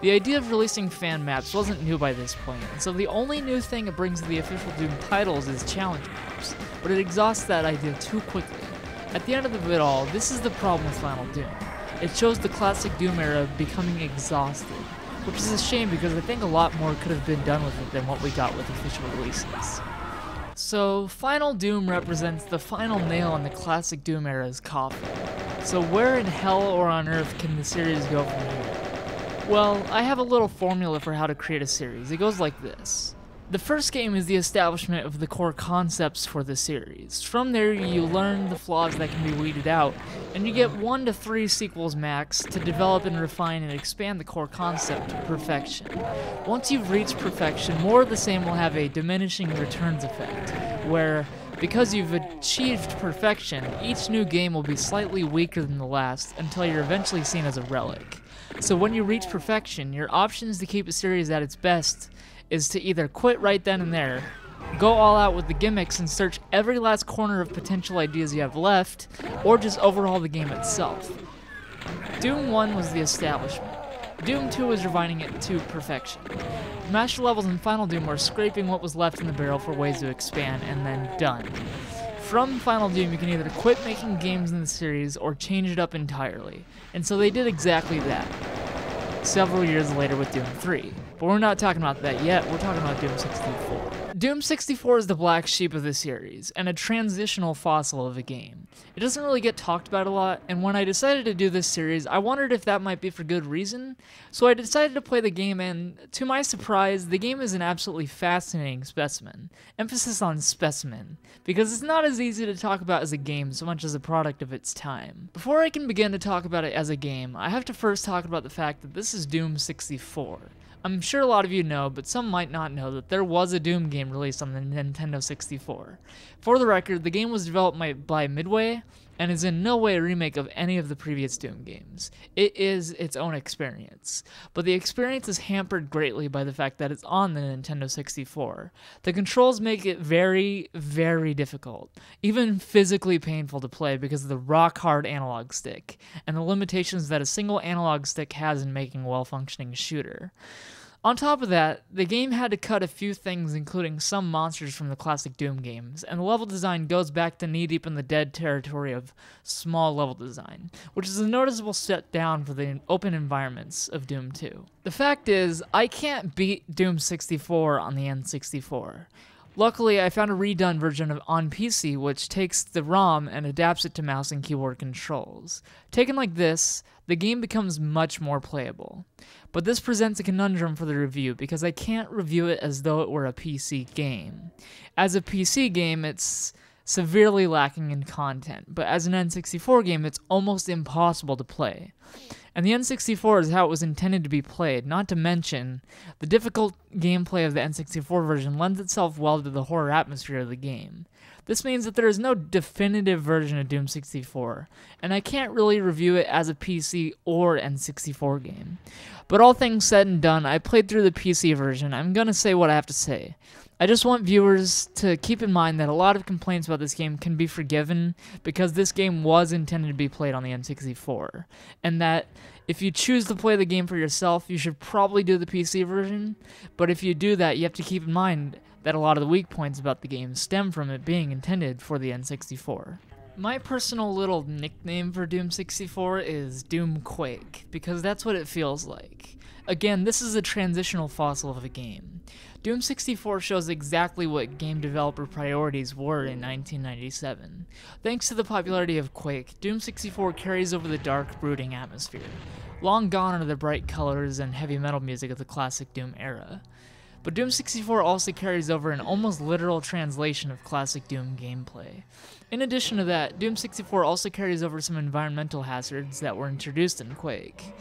The idea of releasing fan maps wasn't new by this point, and so the only new thing it brings to the official Doom titles is challenge maps, but it exhausts that idea too quickly. At the end of it all, this is the problem with Final Doom. It shows the classic Doom era becoming exhausted, which is a shame because I think a lot more could have been done with it than what we got with official releases. So, Final Doom represents the final nail in the classic Doom era's coffin. So where in hell or on earth can the series go from here? Well, I have a little formula for how to create a series. It goes like this. The first game is the establishment of the core concepts for the series. From there, you learn the flaws that can be weeded out, and you get one to three sequels max to develop and refine and expand the core concept to perfection. Once you've reached perfection, more of the same will have a diminishing returns effect, where because you've achieved perfection, each new game will be slightly weaker than the last until you're eventually seen as a relic. So when you reach perfection, your options to keep a series at its best is to either quit right then and there, go all out with the gimmicks and search every last corner of potential ideas you have left, or just overhaul the game itself. Doom 1 was the establishment. Doom 2 was refining it to perfection. The Master levels in Final Doom were scraping what was left in the barrel for ways to expand, and then done. From Final Doom, you can either quit making games in the series or change it up entirely, and so they did exactly that. Several years later with Doom 3. But we're not talking about that yet, we're talking about Doom 64. Doom 64 is the black sheep of the series, and a transitional fossil of a game. It doesn't really get talked about a lot, and when I decided to do this series, I wondered if that might be for good reason, so I decided to play the game, and to my surprise, the game is an absolutely fascinating specimen. Emphasis on specimen, because it's not as easy to talk about as a game so much as a product of its time. Before I can begin to talk about it as a game, I have to first talk about the fact that this is Doom 64. I'm sure a lot of you know, but some might not know that there was a Doom game released on the Nintendo 64. For the record, the game was developed by, Midway and is in no way a remake of any of the previous Doom games. It is its own experience, but the experience is hampered greatly by the fact that it's on the Nintendo 64. The controls make it very, very difficult, even physically painful to play because of the rock hard analog stick and the limitations that a single analog stick has in making a well functioning shooter. On top of that, the game had to cut a few things, including some monsters from the classic Doom games, and the level design goes back to knee deep in the dead territory of small level design, which is a noticeable step down for the open environments of Doom 2. The fact is, I can't beat Doom 64 on the N64. Luckily, I found a redone version of on PC which takes the ROM and adapts it to mouse and keyboard controls. Taken like this, the game becomes much more playable. But this presents a conundrum for the review because I can't review it as though it were a PC game. As a PC game, it's severely lacking in content, but as an N64 game, it's almost impossible to play. And the N64 is how it was intended to be played, not to mention, the difficult gameplay of the N64 version lends itself well to the horror atmosphere of the game. This means that there is no definitive version of Doom 64, and I can't really review it as a PC or N64 game. But all things said and done, I played through the PC version. I'm gonna say what I have to say. I just want viewers to keep in mind that a lot of complaints about this game can be forgiven because this game was intended to be played on the N64, and that if you choose to play the game for yourself, you should probably do the PC version, but if you do that, you have to keep in mind that a lot of the weak points about the game stem from it being intended for the N64. My personal little nickname for Doom 64 is Doom Quake, because that's what it feels like. Again, this is a transitional fossil of a game. Doom 64 shows exactly what game developer priorities were in 1997. Thanks to the popularity of Quake, Doom 64 carries over the dark, brooding atmosphere. Long gone are the bright colors and heavy metal music of the classic Doom era. But Doom 64 also carries over an almost literal translation of classic Doom gameplay. In addition to that, Doom 64 also carries over some environmental hazards that were introduced in Quake.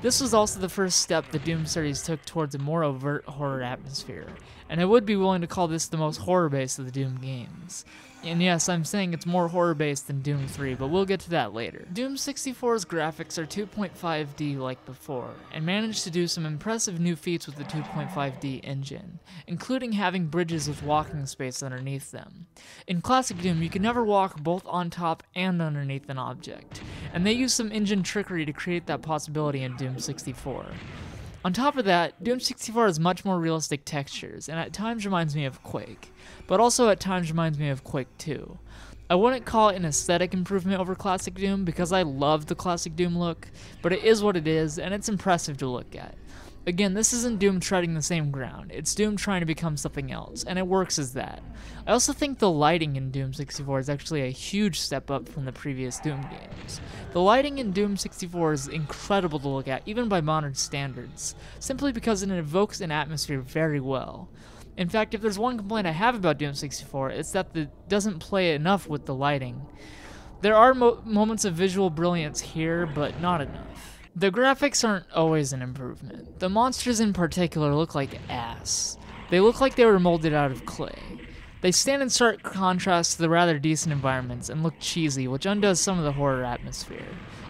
This was also the first step the Doom series took towards a more overt horror atmosphere, and I would be willing to call this the most horror based of the Doom games. And yes, I'm saying it's more horror based than Doom 3, but we'll get to that later. Doom 64's graphics are 2.5D like before, and managed to do some impressive new feats with the 2.5D engine, including having bridges with walking space underneath them. In classic Doom, you can never walk both on top and underneath an object, and they use some engine trickery to create that possibility in Doom 64. On top of that, Doom 64 has much more realistic textures, and at times reminds me of Quake, but also at times reminds me of Quake 2. I wouldn't call it an aesthetic improvement over Classic Doom because I love the Classic Doom look, but it is what it is, and it's impressive to look at. Again, this isn't Doom treading the same ground, it's Doom trying to become something else, and it works as that. I also think the lighting in Doom 64 is actually a huge step up from the previous Doom games. The lighting in Doom 64 is incredible to look at, even by modern standards, simply because it evokes an atmosphere very well. In fact, if there's one complaint I have about Doom 64, it's that it doesn't play enough with the lighting. There are mo moments of visual brilliance here, but not enough. The graphics aren't always an improvement. The monsters in particular look like ass. They look like they were molded out of clay. They stand in stark contrast to the rather decent environments and look cheesy, which undoes some of the horror atmosphere.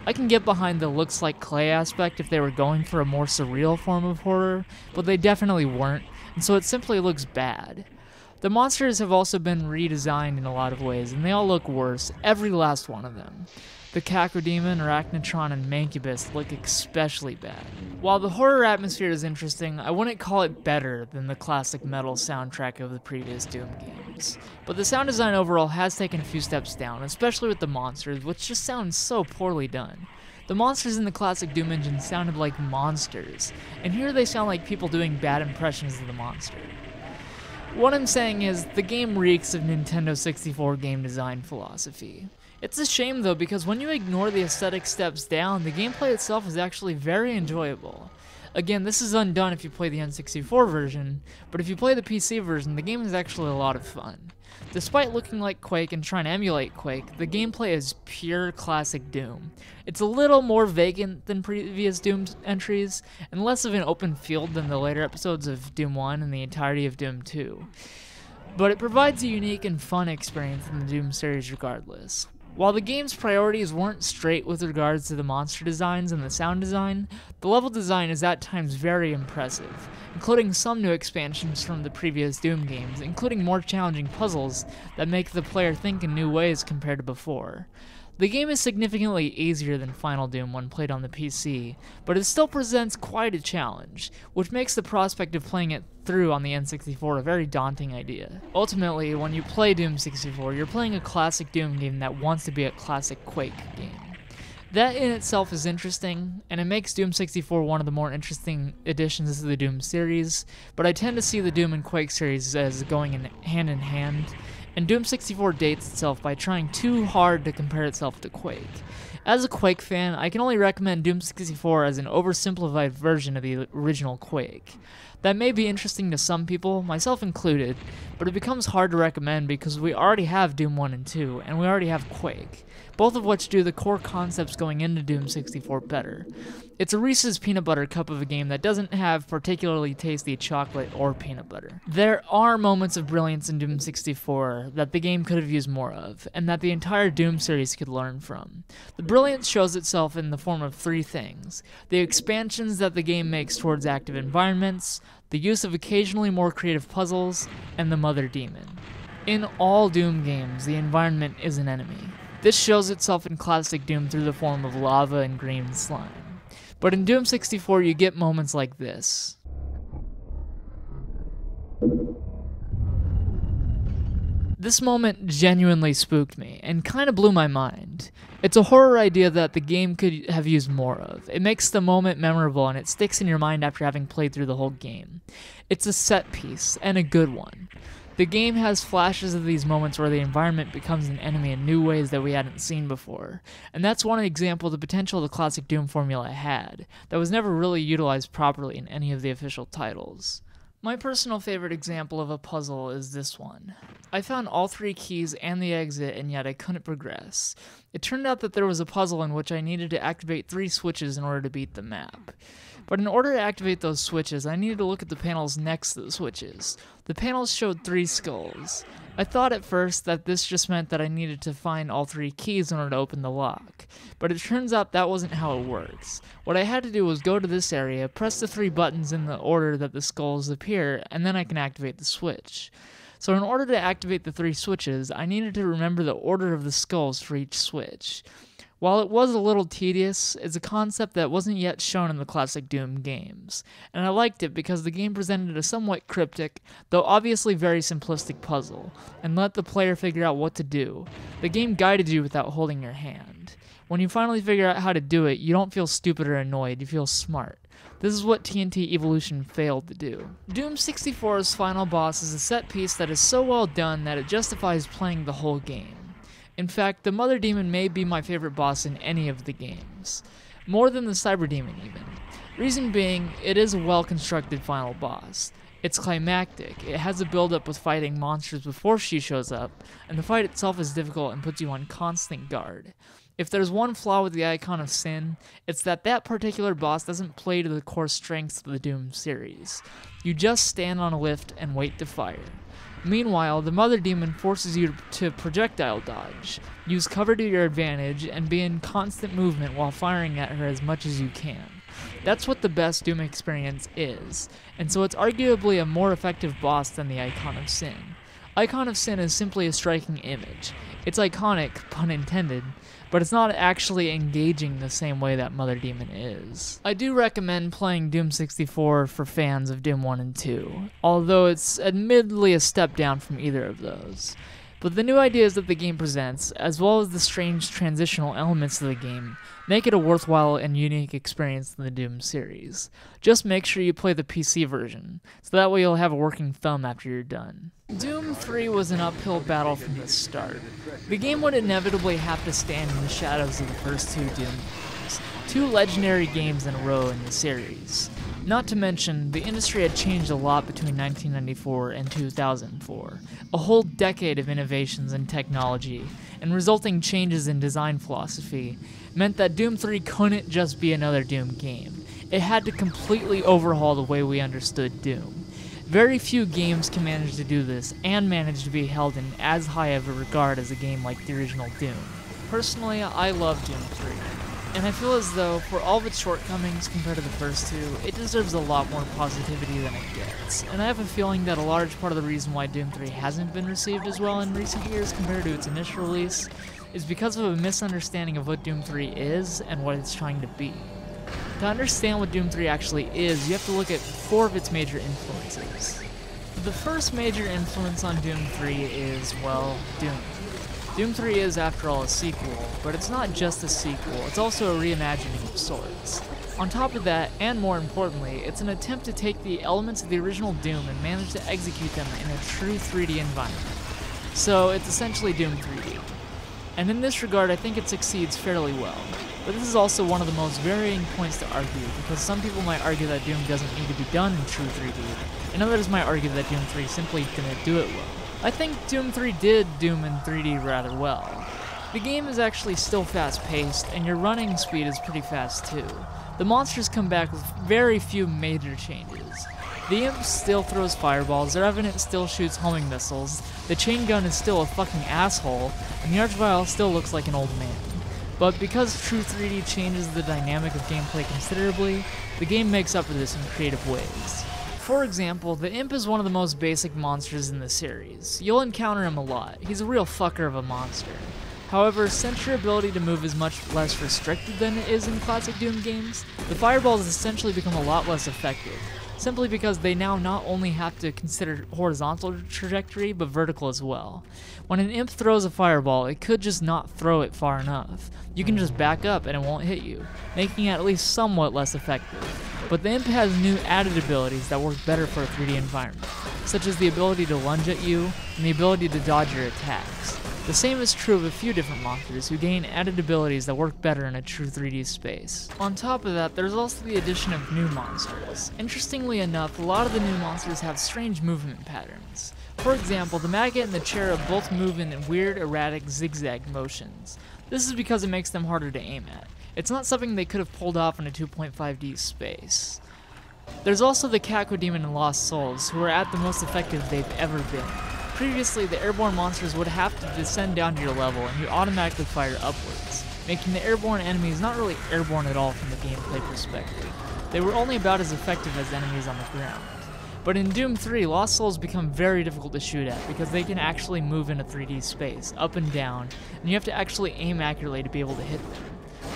I can get behind the looks like clay aspect if they were going for a more surreal form of horror, but they definitely weren't, and so it simply looks bad. The monsters have also been redesigned in a lot of ways, and they all look worse, every last one of them. The Cacodemon, Arachnotron, and Mancubus look especially bad. While the horror atmosphere is interesting, I wouldn't call it better than the classic metal soundtrack of the previous Doom games. But the sound design overall has taken a few steps down, especially with the monsters, which just sound so poorly done. The monsters in the classic Doom engine sounded like monsters, and here they sound like people doing bad impressions of the monster. What I'm saying is, the game reeks of Nintendo 64 game design philosophy. It's a shame though because when you ignore the aesthetic steps down, the gameplay itself is actually very enjoyable. Again, this is undone if you play the N64 version, but if you play the PC version, the game is actually a lot of fun. Despite looking like Quake and trying to emulate Quake, the gameplay is pure classic Doom. It's a little more vacant than previous Doom entries, and less of an open field than the later episodes of Doom 1 and the entirety of Doom 2. But it provides a unique and fun experience in the Doom series regardless. While the game's priorities weren't straight with regards to the monster designs and the sound design, the level design is at times very impressive, including some new expansions from the previous Doom games, including more challenging puzzles that make the player think in new ways compared to before. The game is significantly easier than Final Doom when played on the PC, but it still presents quite a challenge, which makes the prospect of playing it through on the N64 a very daunting idea. Ultimately, when you play Doom 64, you're playing a classic Doom game that wants to be a classic Quake game. That in itself is interesting, and it makes Doom 64 one of the more interesting additions to the Doom series, but I tend to see the Doom and Quake series as going in hand in hand, and Doom 64 dates itself by trying too hard to compare itself to Quake. As a Quake fan, I can only recommend Doom 64 as an oversimplified version of the original Quake. That may be interesting to some people, myself included, but it becomes hard to recommend because we already have Doom 1 and 2, and we already have Quake, both of which do the core concepts going into Doom 64 better. It's a Reese's peanut butter cup of a game that doesn't have particularly tasty chocolate or peanut butter. There are moments of brilliance in Doom 64 that the game could have used more of, and that the entire Doom series could learn from. The brilliance shows itself in the form of three things the expansions that the game makes towards active environments, the use of occasionally more creative puzzles, and the Mother Demon. In all Doom games, the environment is an enemy. This shows itself in classic Doom through the form of lava and green slime. But in Doom 64, you get moments like this. This moment genuinely spooked me and kind of blew my mind. It's a horror idea that the game could have used more of. It makes the moment memorable and it sticks in your mind after having played through the whole game. It's a set piece, and a good one. The game has flashes of these moments where the environment becomes an enemy in new ways that we hadn't seen before, and that's one example of the potential the classic Doom formula had, that was never really utilized properly in any of the official titles. My personal favorite example of a puzzle is this one. I found all three keys and the exit, and yet I couldn't progress. It turned out that there was a puzzle in which I needed to activate three switches in order to beat the map. But in order to activate those switches, I needed to look at the panels next to the switches. The panels showed three skulls. I thought at first that this just meant that I needed to find all three keys in order to open the lock, but it turns out that wasn't how it works. What I had to do was go to this area, press the three buttons in the order that the skulls appear, and then I can activate the switch. So in order to activate the three switches, I needed to remember the order of the skulls for each switch. While it was a little tedious, it's a concept that wasn't yet shown in the classic Doom games, and I liked it because the game presented a somewhat cryptic, though obviously very simplistic puzzle, and let the player figure out what to do. The game guided you without holding your hand. When you finally figure out how to do it, you don't feel stupid or annoyed, you feel smart. This is what TNT Evilution failed to do. Doom 64's final boss is a set piece that is so well done that it justifies playing the whole game. In fact, the Mother Demon may be my favorite boss in any of the games. More than the Cyber Demon, even. Reason being, it is a well constructed final boss. It's climactic, it has a build up with fighting monsters before she shows up, and the fight itself is difficult and puts you on constant guard. If there's one flaw with the Icon of Sin, it's that that particular boss doesn't play to the core strengths of the Doom series. You just stand on a lift and wait to fire. Meanwhile, the Mother Demon forces you to projectile dodge, use cover to your advantage, and be in constant movement while firing at her as much as you can. That's what the best Doom experience is, and so it's arguably a more effective boss than the Icon of Sin. Icon of Sin is simply a striking image. It's iconic, pun intended, but it's not actually engaging the same way that Mother Demon is. I do recommend playing Doom 64 for fans of Doom 1 and 2, although it's admittedly a step down from either of those. But the new ideas that the game presents, as well as the strange transitional elements of the game, make it a worthwhile and unique experience in the Doom series. Just make sure you play the PC version, so that way you'll have a working thumb after you're done. Doom 3 was an uphill battle from the start. The game would inevitably have to stand in the shadows of the first two Doom games, two legendary games in a row in the series. Not to mention, the industry had changed a lot between 1994 and 2004. A whole decade of innovations in technology and resulting changes in design philosophy meant that Doom 3 couldn't just be another Doom game. It had to completely overhaul the way we understood Doom. Very few games can manage to do this and manage to be held in as high of a regard as a game like the original Doom. Personally, I love Doom 3 and I feel as though, for all of its shortcomings compared to the first two, it deserves a lot more positivity than it gets. And I have a feeling that a large part of the reason why Doom 3 hasn't been received as well in recent years compared to its initial release is because of a misunderstanding of what Doom 3 is and what it's trying to be. To understand what Doom 3 actually is, you have to look at four of its major influences. The first major influence on Doom 3 is, well, Doom. Doom 3 is, after all, a sequel, but it's not just a sequel, it's also a reimagining of sorts. On top of that, and more importantly, it's an attempt to take the elements of the original Doom and manage to execute them in a true 3D environment. So it's essentially Doom 3D. And in this regard, I think it succeeds fairly well. but this is also one of the most varying points to argue, because some people might argue that Doom doesn't need to be done in true 3D, and others might argue that Doom 3 simply didn't do it well. I think Doom 3 did Doom in 3D rather well. The game is actually still fast paced, and your running speed is pretty fast too. The monsters come back with very few major changes. The imp still throws fireballs, the Revenant still shoots homing missiles, the chain gun is still a fucking asshole, and the Archvile still looks like an old man. But because True 3D changes the dynamic of gameplay considerably, the game makes up for this in creative ways. For example, the Imp is one of the most basic monsters in the series. You'll encounter him a lot. He's a real fucker of a monster. However, since your ability to move is much less restricted than it is in classic Doom games, the fireballs essentially become a lot less effective, simply because they now not only have to consider horizontal trajectory, but vertical as well. When an imp throws a fireball, it could just not throw it far enough. You can just back up and it won't hit you, making it at least somewhat less effective. But the imp has new added abilities that work better for a 3D environment, such as the ability to lunge at you and the ability to dodge your attacks. The same is true of a few different monsters who gain added abilities that work better in a true 3D space. On top of that, there's also the addition of new monsters. Interestingly enough, a lot of the new monsters have strange movement patterns. For example, the maggot and the cherub both move in weird, erratic, zigzag motions. This is because it makes them harder to aim at. It's not something they could have pulled off in a 2.5D space. There's also the Cacodemon and Lost Souls, who are at the most effective they've ever been. Previously, the airborne monsters would have to descend down to your level and you automatically fire upwards, making the airborne enemies not really airborne at all from the gameplay perspective. They were only about as effective as enemies on the ground. But in Doom 3, Lost Souls become very difficult to shoot at because they can actually move in a 3D space, up and down, and you have to actually aim accurately to be able to hit them.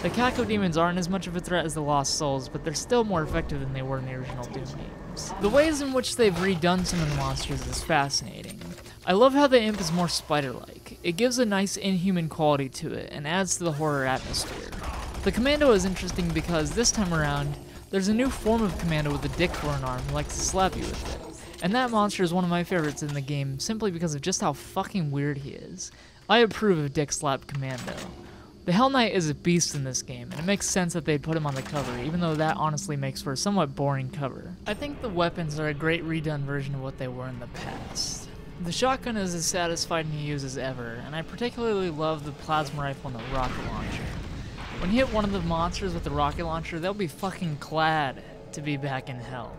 The Cacodemons aren't as much of a threat as the Lost Souls, but they're still more effective than they were in the original Doom games. The ways in which they've redone some of the monsters is fascinating. I love how the imp is more spider-like. It gives a nice inhuman quality to it and adds to the horror atmosphere. The commando is interesting because this time around, there's a new form of commando with a dick for an arm who likes to slap you with it. And that monster is one of my favorites in the game simply because of just how fucking weird he is. I approve of Dick Slap Commando. The Hell Knight is a beast in this game, and it makes sense that they'd put him on the cover, even though that honestly makes for a somewhat boring cover. I think the weapons are a great redone version of what they were in the past. The shotgun is as satisfying to use as ever, and I particularly love the plasma rifle and the rocket launcher. When you hit one of the monsters with the rocket launcher, they'll be fucking glad to be back in hell.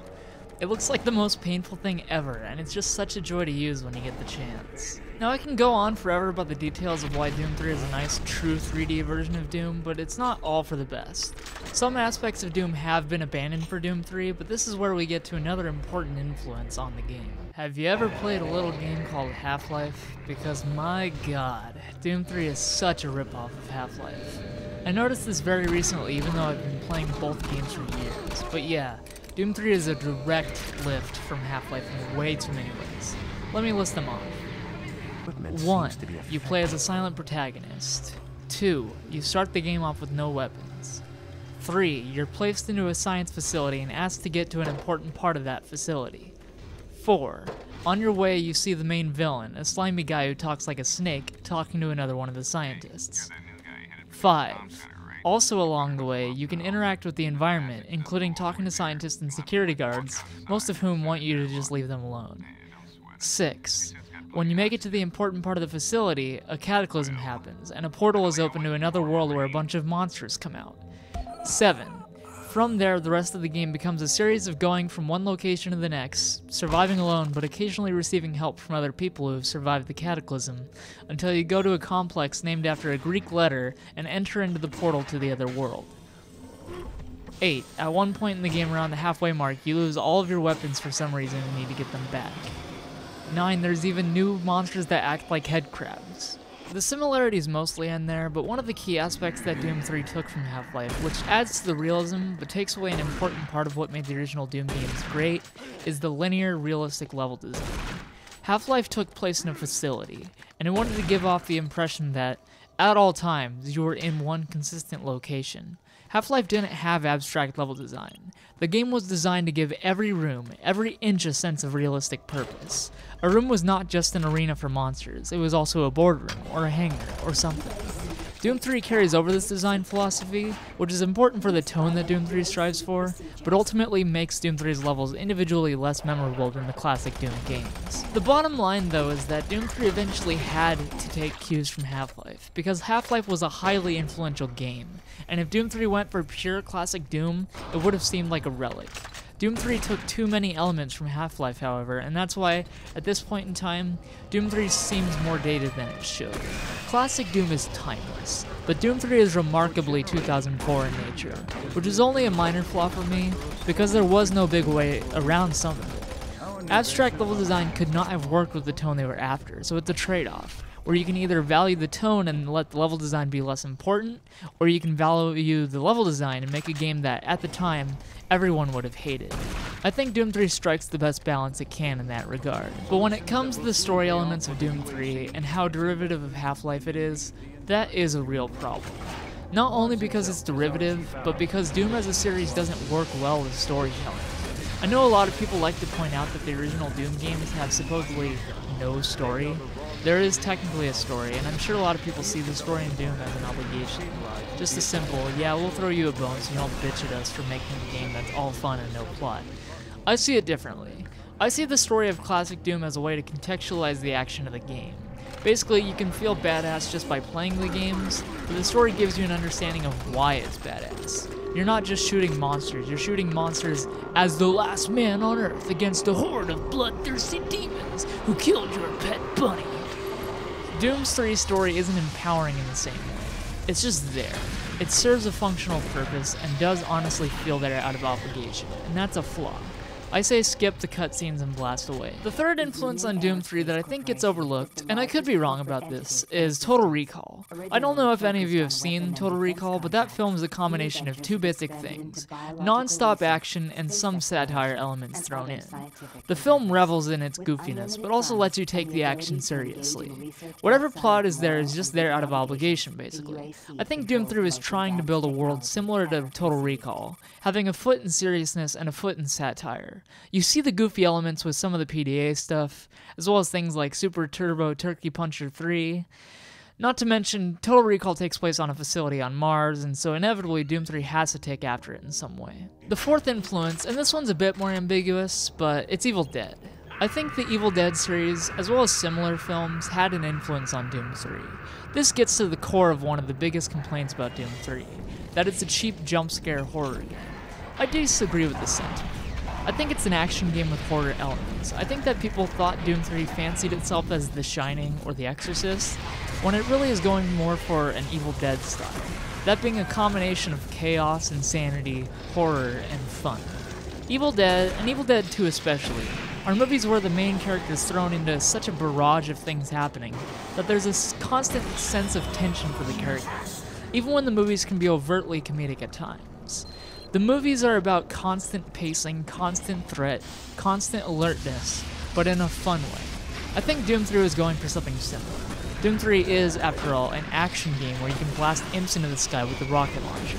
It looks like the most painful thing ever, and it's just such a joy to use when you get the chance. Now I can go on forever about the details of why Doom 3 is a nice, true 3D version of Doom, but it's not all for the best. Some aspects of Doom have been abandoned for Doom 3, but this is where we get to another important influence on the game. Have you ever played a little game called Half-Life? Because my god, Doom 3 is such a ripoff of Half-Life. I noticed this very recently even though I've been playing both games for years, but yeah, Doom 3 is a direct lift from Half-Life in way too many ways. Let me list them off. 1. You play as a silent protagonist. 2. You start the game off with no weapons. 3. You're placed into a science facility and asked to get to an important part of that facility. 4. On your way, you see the main villain, a slimy guy who talks like a snake, talking to another one of the scientists. 5. Also along the way, you can interact with the environment, including talking to scientists and security guards, most of whom want you to just leave them alone. 6. When you make it to the important part of the facility, a cataclysm happens, and a portal is opened to another world where a bunch of monsters come out. 7. From there, the rest of the game becomes a series of going from one location to the next, surviving alone but occasionally receiving help from other people who have survived the cataclysm, until you go to a complex named after a Greek letter and enter into the portal to the other world. 8. At one point in the game around the halfway mark, you lose all of your weapons for some reason and need to get them back. 9. There's even new monsters that act like head crabs. The similarities mostly end there, but one of the key aspects that Doom 3 took from Half-Life, which adds to the realism but takes away an important part of what made the original Doom games great, is the linear, realistic level design. Half-Life took place in a facility, and it wanted to give off the impression that, at all times, you were in one consistent location. Half-Life didn't have abstract level design. The game was designed to give every room, every inch a sense of realistic purpose. A room was not just an arena for monsters, it was also a boardroom, or a hangar, or something. Doom 3 carries over this design philosophy, which is important for the tone that Doom 3 strives for, but ultimately makes Doom 3's levels individually less memorable than the classic Doom games. The bottom line though is that Doom 3 eventually had to take cues from Half-Life, because Half-Life was a highly influential game, and if Doom 3 went for pure classic Doom, it would have seemed like a relic. Doom 3 took too many elements from Half-Life, however, and that's why, at this point in time, Doom 3 seems more dated than it should. Classic Doom is timeless, but Doom 3 is remarkably 2004 in nature, which is only a minor flaw for me, because there was no big way around some of it. Abstract level design could not have worked with the tone they were after, so it's a trade-off where you can either value the tone and let the level design be less important, or you can value the level design and make a game that, at the time, everyone would have hated. I think Doom 3 strikes the best balance it can in that regard. But when it comes to the story elements of Doom 3 and how derivative of Half-Life it is, that is a real problem. Not only because it's derivative, but because Doom as a series doesn't work well with storytelling. I know a lot of people like to point out that the original Doom games have supposedly no story, there is technically a story, and I'm sure a lot of people see the story in Doom as an obligation. Just a simple, yeah, we'll throw you a bone so you don't bitch at us for making a game that's all fun and no plot. I see it differently. I see the story of classic Doom as a way to contextualize the action of the game. Basically, you can feel badass just by playing the games, but the story gives you an understanding of why it's badass. You're not just shooting monsters, you're shooting monsters as the last man on Earth against a horde of bloodthirsty demons who killed your pet bunny. Doom's 3 story isn't empowering in the same way. It's just there. It serves a functional purpose and does honestly feel there out of obligation, and that's a flaw. I say skip the cutscenes and blast away. The third influence on Doom 3 that I think gets overlooked, and I could be wrong about this, is Total Recall. I don't know if any of you have seen Total Recall, but that film is a combination of two basic things non-stop action and some satire elements thrown in. The film revels in its goofiness, but also lets you take the action seriously. Whatever plot is there is just there out of obligation, basically. I think Doom 3 is trying to build a world similar to Total Recall, having a foot in seriousness and a foot in satire. You see the goofy elements with some of the PDA stuff, as well as things like Super Turbo Turkey Puncher 3. Not to mention, Total Recall takes place on a facility on Mars, and so inevitably Doom 3 has to take after it in some way. The fourth influence, and this one's a bit more ambiguous, but it's Evil Dead. I think the Evil Dead series, as well as similar films, had an influence on Doom 3. This gets to the core of one of the biggest complaints about Doom 3, that it's a cheap jump scare horror game. I disagree with this sentiment. I think it's an action game with horror elements. I think that people thought Doom 3 fancied itself as The Shining or The Exorcist, when it really is going more for an Evil Dead style. That being a combination of chaos, insanity, horror, and fun. Evil Dead, and Evil Dead 2 especially, are movies where the main character is thrown into such a barrage of things happening that there's a constant sense of tension for the character, even when the movies can be overtly comedic at times. The movies are about constant pacing, constant threat, constant alertness, but in a fun way. I think Doom 3 is going for something similar. Doom 3 is, after all, an action game where you can blast imps into the sky with a rocket launcher.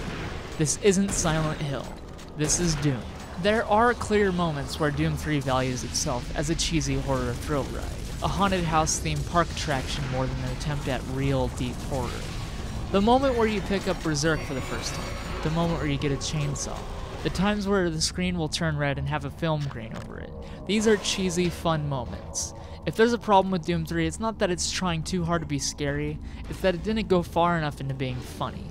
This isn't Silent Hill. This is Doom. There are clear moments where Doom 3 values itself as a cheesy horror thrill ride, a haunted house themed park attraction more than an attempt at real, deep horror. The moment where you pick up Berserk for the first time, the moment where you get a chainsaw, the times where the screen will turn red and have a film grain over it. These are cheesy, fun moments. If there's a problem with Doom 3, it's not that it's trying too hard to be scary, it's that it didn't go far enough into being funny.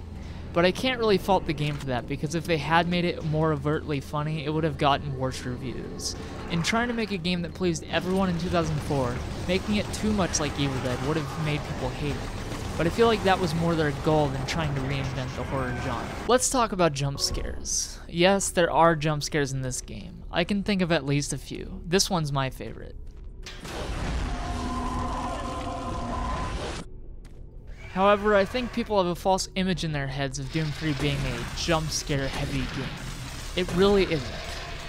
But I can't really fault the game for that, because if they had made it more overtly funny, it would have gotten worse reviews. In trying to make a game that pleased everyone in 2004, making it too much like Evil Dead would have made people hate it but I feel like that was more their goal than trying to reinvent the horror genre. Let's talk about jump scares. Yes, there are jump scares in this game. I can think of at least a few. This one's my favorite. However, I think people have a false image in their heads of Doom 3 being a jump scare heavy game. It really isn't.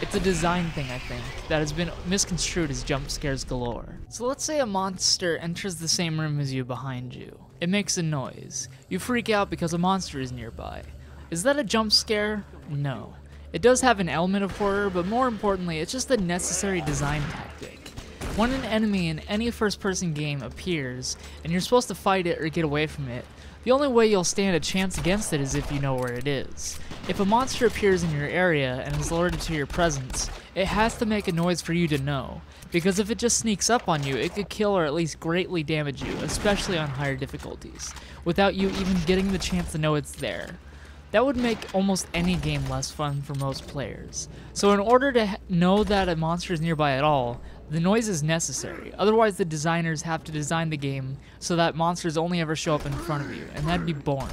It's a design thing, I think, that has been misconstrued as jump scares galore. So let's say a monster enters the same room as you behind you. It makes a noise. You freak out because a monster is nearby. Is that a jump scare? No. It does have an element of horror, but more importantly, it's just a necessary design tactic. When an enemy in any first person game appears, and you're supposed to fight it or get away from it, the only way you'll stand a chance against it is if you know where it is. If a monster appears in your area and is alerted to your presence, it has to make a noise for you to know, because if it just sneaks up on you, it could kill or at least greatly damage you, especially on higher difficulties, without you even getting the chance to know it's there. That would make almost any game less fun for most players. So in order to know that a monster is nearby at all, the noise is necessary. Otherwise the designers have to design the game so that monsters only ever show up in front of you, and that'd be boring.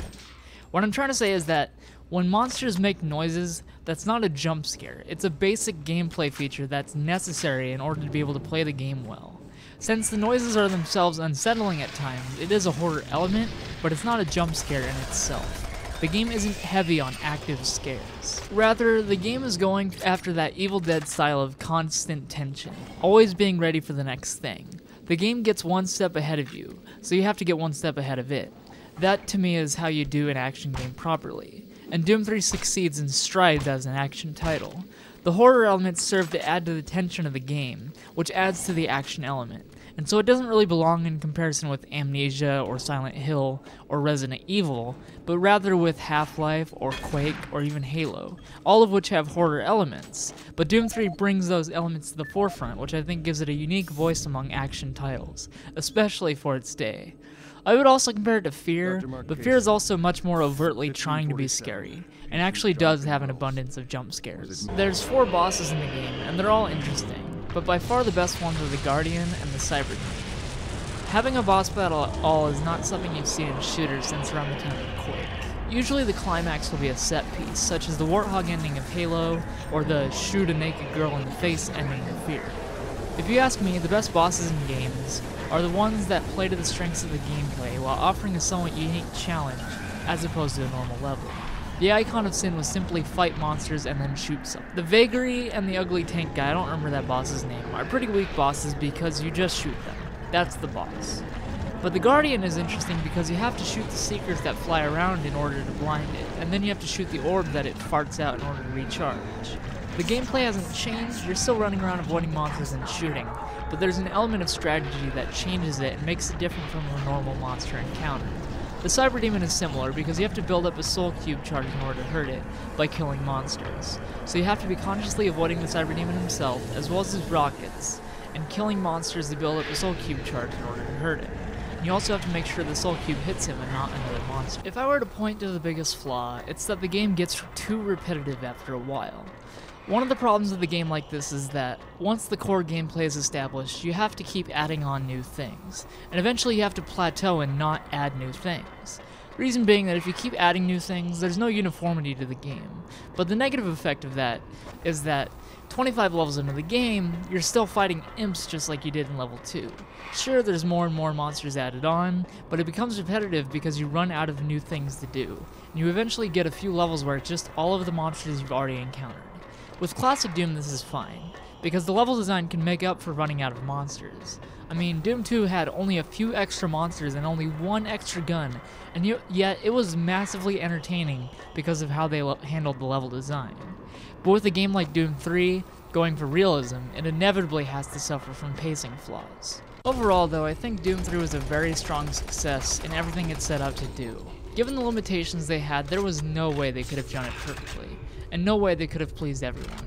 What I'm trying to say is that when monsters make noises, that's not a jump scare. It's a basic gameplay feature that's necessary in order to be able to play the game well. Since the noises are themselves unsettling at times, it is a horror element, but it's not a jump scare in itself. The game isn't heavy on active scares. Rather, the game is going after that Evil Dead style of constant tension, always being ready for the next thing. The game gets one step ahead of you, so you have to get one step ahead of it. That to me is how you do an action game properly and Doom 3 succeeds and strides as an action title. The horror elements serve to add to the tension of the game, which adds to the action element, and so it doesn't really belong in comparison with Amnesia or Silent Hill or Resident Evil, but rather with Half-Life or Quake or even Halo, all of which have horror elements. But Doom 3 brings those elements to the forefront, which I think gives it a unique voice among action titles, especially for its day. I would also compare it to Fear, but Fear is also much more overtly trying to be scary, and actually does have an abundance of jump scares. There's four bosses in the game, and they're all interesting, but by far the best ones are the Guardian and the Cyber Having a boss battle at all is not something you've seen in shooters since around the time of. Usually the climax will be a set piece, such as the Warthog ending of Halo, or the shoot a naked girl in the face ending of Fear. If you ask me, the best bosses in games are the ones that play to the strengths of the gameplay while offering a somewhat unique challenge as opposed to a normal level. The Icon of Sin was simply fight monsters and then shoot some. The Vagary and the Ugly Tank guy, I don't remember that boss's name, are pretty weak bosses because you just shoot them. That's the boss. But the Guardian is interesting because you have to shoot the Seekers that fly around in order to blind it, and then you have to shoot the orb that it farts out in order to recharge. The gameplay hasn't changed, you're still running around avoiding monsters and shooting, but there's an element of strategy that changes it and makes it different from a normal monster encounter. The Cyber Demon is similar because you have to build up a Soul Cube charge in order to hurt it by killing monsters. So you have to be consciously avoiding the Cyber Demon himself, as well as his rockets, and killing monsters to build up a Soul Cube charge in order to hurt it. You also have to make sure the Soul Cube hits him and not another monster. If I were to point to the biggest flaw, it's that the game gets too repetitive after a while. One of the problems with a game like this is that once the core gameplay is established, you have to keep adding on new things, and eventually you have to plateau and not add new things. Reason being that if you keep adding new things, there's no uniformity to the game. But the negative effect of that is that 25 levels into the game, you're still fighting imps just like you did in level 2. Sure, there's more and more monsters added on, but it becomes repetitive because you run out of new things to do, and you eventually get a few levels where it's just all of the monsters you've already encountered. With Classic Doom this is fine, because the level design can make up for running out of monsters. I mean, Doom 2 had only a few extra monsters and only one extra gun, and yet it was massively entertaining because of how they handled the level design. But with a game like Doom 3, going for realism, it inevitably has to suffer from pacing flaws. Overall though, I think Doom 3 was a very strong success in everything it set out to do. Given the limitations they had, there was no way they could have done it perfectly and no way they could have pleased everyone.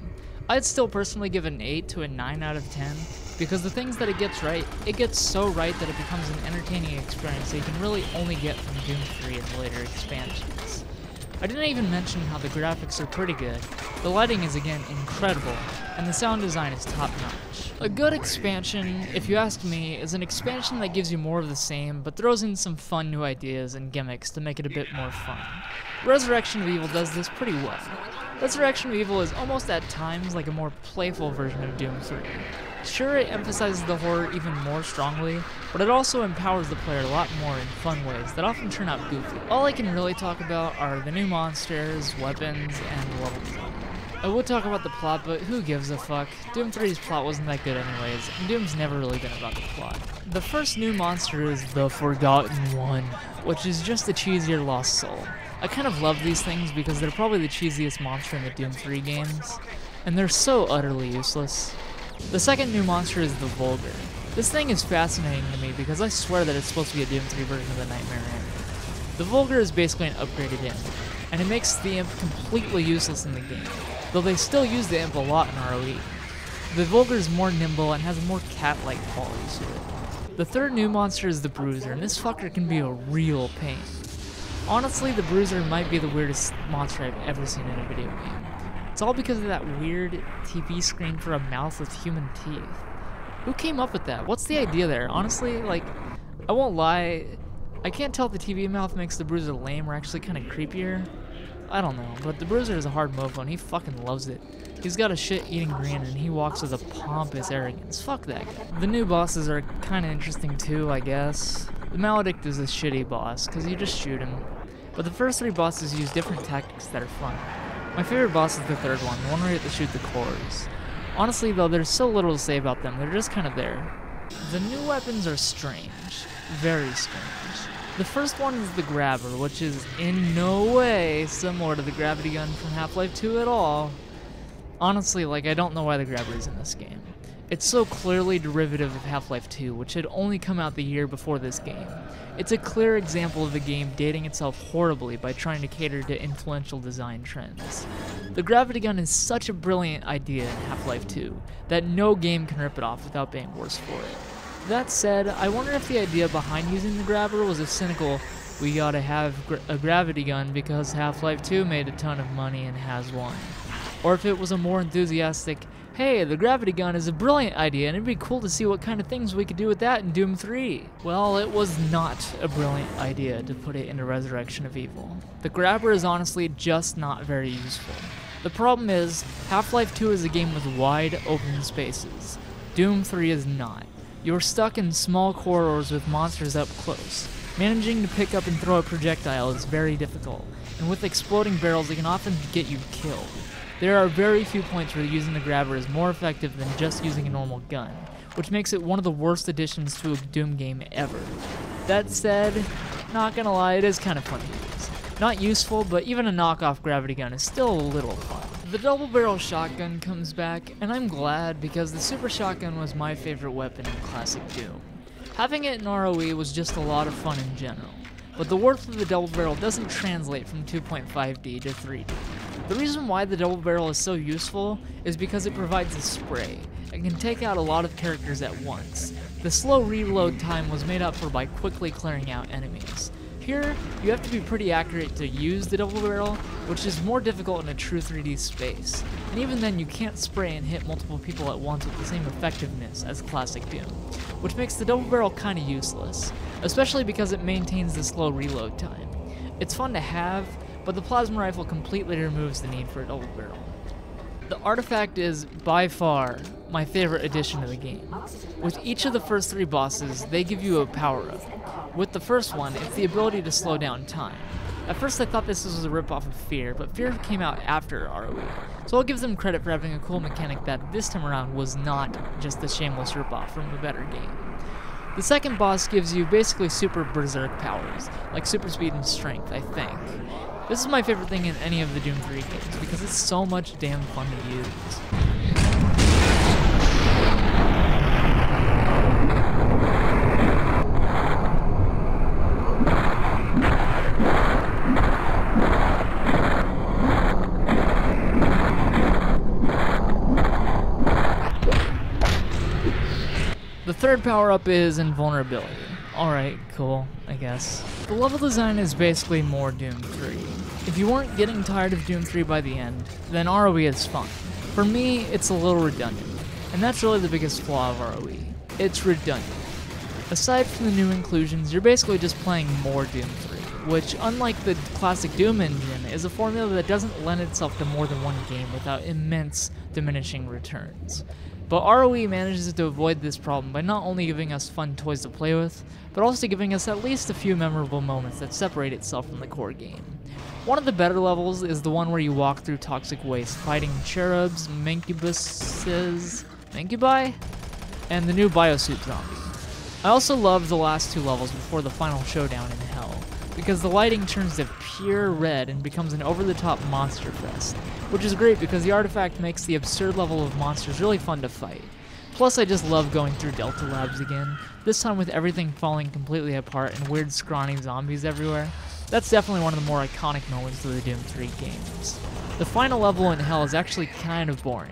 I'd still personally give an 8 to a 9 out of 10, because the things that it gets right, it gets so right that it becomes an entertaining experience that you can really only get from Doom 3 and later expansions. I didn't even mention how the graphics are pretty good, the lighting is again incredible, and the sound design is top notch. A good expansion, if you ask me, is an expansion that gives you more of the same, but throws in some fun new ideas and gimmicks to make it a bit more fun. Resurrection of Evil does this pretty well. Resurrection of Evil is almost at times like a more playful version of Doom 3. Sure, it emphasizes the horror even more strongly, but it also empowers the player a lot more in fun ways that often turn out goofy. All I can really talk about are the new monsters, weapons, and level design. I would talk about the plot, but who gives a fuck? Doom 3's plot wasn't that good anyways, and Doom's never really been about the plot. The first new monster is the Forgotten One, which is just a cheesier Lost Soul. I kind of love these things because they're probably the cheesiest monster in the Doom 3 games, and they're so utterly useless. The second new monster is the Vulgar. This thing is fascinating to me because I swear that it's supposed to be a Doom 3 version of the Nightmare Imp. The Vulgar is basically an upgraded imp, and it makes the imp completely useless in the game, though they still use the imp a lot in ROE. The Vulgar is more nimble and has more cat-like qualities to it. The third new monster is the Bruiser, and this fucker can be a real pain. Honestly, the Bruiser might be the weirdest monster I've ever seen in a video game. It's all because of that weird TV screen for a mouth with human teeth. Who came up with that? What's the idea there? Honestly, like, I won't lie, I can't tell if the TV mouth makes the Bruiser lame or actually kind of creepier. I don't know, but the Bruiser is a hard mofo and he fucking loves it. He's got a shit-eating grin and he walks with a pompous arrogance. Fuck that guy. The new bosses are kind of interesting too, I guess. The Maledict is a shitty boss, because you just shoot him. But the first three bosses use different tactics that are fun. My favorite boss is the third one, the one where you have to shoot the cores. Honestly though, there's so little to say about them, they're just kind of there. The new weapons are strange. Very strange. The first one is the Grabber, which is in no way similar to the gravity gun from Half-Life 2 at all. Honestly, like, I don't know why the Grabber is in this game. It's so clearly derivative of Half-Life 2, which had only come out the year before this game. It's a clear example of a game dating itself horribly by trying to cater to influential design trends. The gravity gun is such a brilliant idea in Half-Life 2 that no game can rip it off without being worse for it. That said, I wonder if the idea behind using the grabber was a cynical, we gotta have a gravity gun because Half-Life 2 made a ton of money and has one. Or if it was a more enthusiastic, hey, the gravity gun is a brilliant idea and it'd be cool to see what kind of things we could do with that in Doom 3. Well, it was not a brilliant idea to put it into Resurrection of Evil. The grabber is honestly just not very useful. The problem is, Half-Life 2 is a game with wide open spaces. Doom 3 is not. You're stuck in small corridors with monsters up close. Managing to pick up and throw a projectile is very difficult, and with exploding barrels it can often get you killed. There are very few points where using the grabber is more effective than just using a normal gun, which makes it one of the worst additions to a Doom game ever. That said, not gonna lie, it is kind of fun to use. Not useful, but even a knockoff gravity gun is still a little fun. The double barrel shotgun comes back, and I'm glad because the super shotgun was my favorite weapon in classic Doom. Having it in ROE was just a lot of fun in general, but the worth of the double barrel doesn't translate from 2.5D to 3D. The reason why the double barrel is so useful is because it provides a spray and can take out a lot of characters at once. The slow reload time was made up for by quickly clearing out enemies. Here, you have to be pretty accurate to use the double barrel, which is more difficult in a true 3D space. And even then, you can't spray and hit multiple people at once with the same effectiveness as classic Doom, which makes the double barrel kinda useless, especially because it maintains the slow reload time. It's fun to have, but the plasma rifle completely removes the need for a double barrel. The artifact is, by far, my favorite addition to the game. With each of the first three bosses, they give you a power-up. With the first one, it's the ability to slow down time. At first I thought this was a ripoff of Fear, but Fear came out after ROE, so I'll give them credit for having a cool mechanic that this time around was not just a shameless ripoff from a better game. The second boss gives you basically super berserk powers, like super speed and strength, I think. This is my favorite thing in any of the Doom 3 games, because it's so much damn fun to use. The third power-up is invulnerability. Alright, cool, I guess. The level design is basically more Doom 3. If you weren't getting tired of Doom 3 by the end, then ROE is fine. For me, it's a little redundant, and that's really the biggest flaw of ROE. It's redundant. Aside from the new inclusions, you're basically just playing more Doom 3, which, unlike the classic Doom engine, is a formula that doesn't lend itself to more than one game without immense diminishing returns. But ROE manages to avoid this problem by not only giving us fun toys to play with, but also giving us at least a few memorable moments that separate itself from the core game. One of the better levels is the one where you walk through toxic waste, fighting cherubs, mancubuses, mancubi, and the new biosuit zombie. I also love the last two levels before the final showdown in Hell, because the lighting turns to pure red and becomes an over-the-top monster fest, which is great because the artifact makes the absurd level of monsters really fun to fight. Plus, I just love going through Delta Labs again, this time with everything falling completely apart and weird scrawny zombies everywhere. That's definitely one of the more iconic moments of the Doom 3 games. The final level in Hell is actually kind of boring.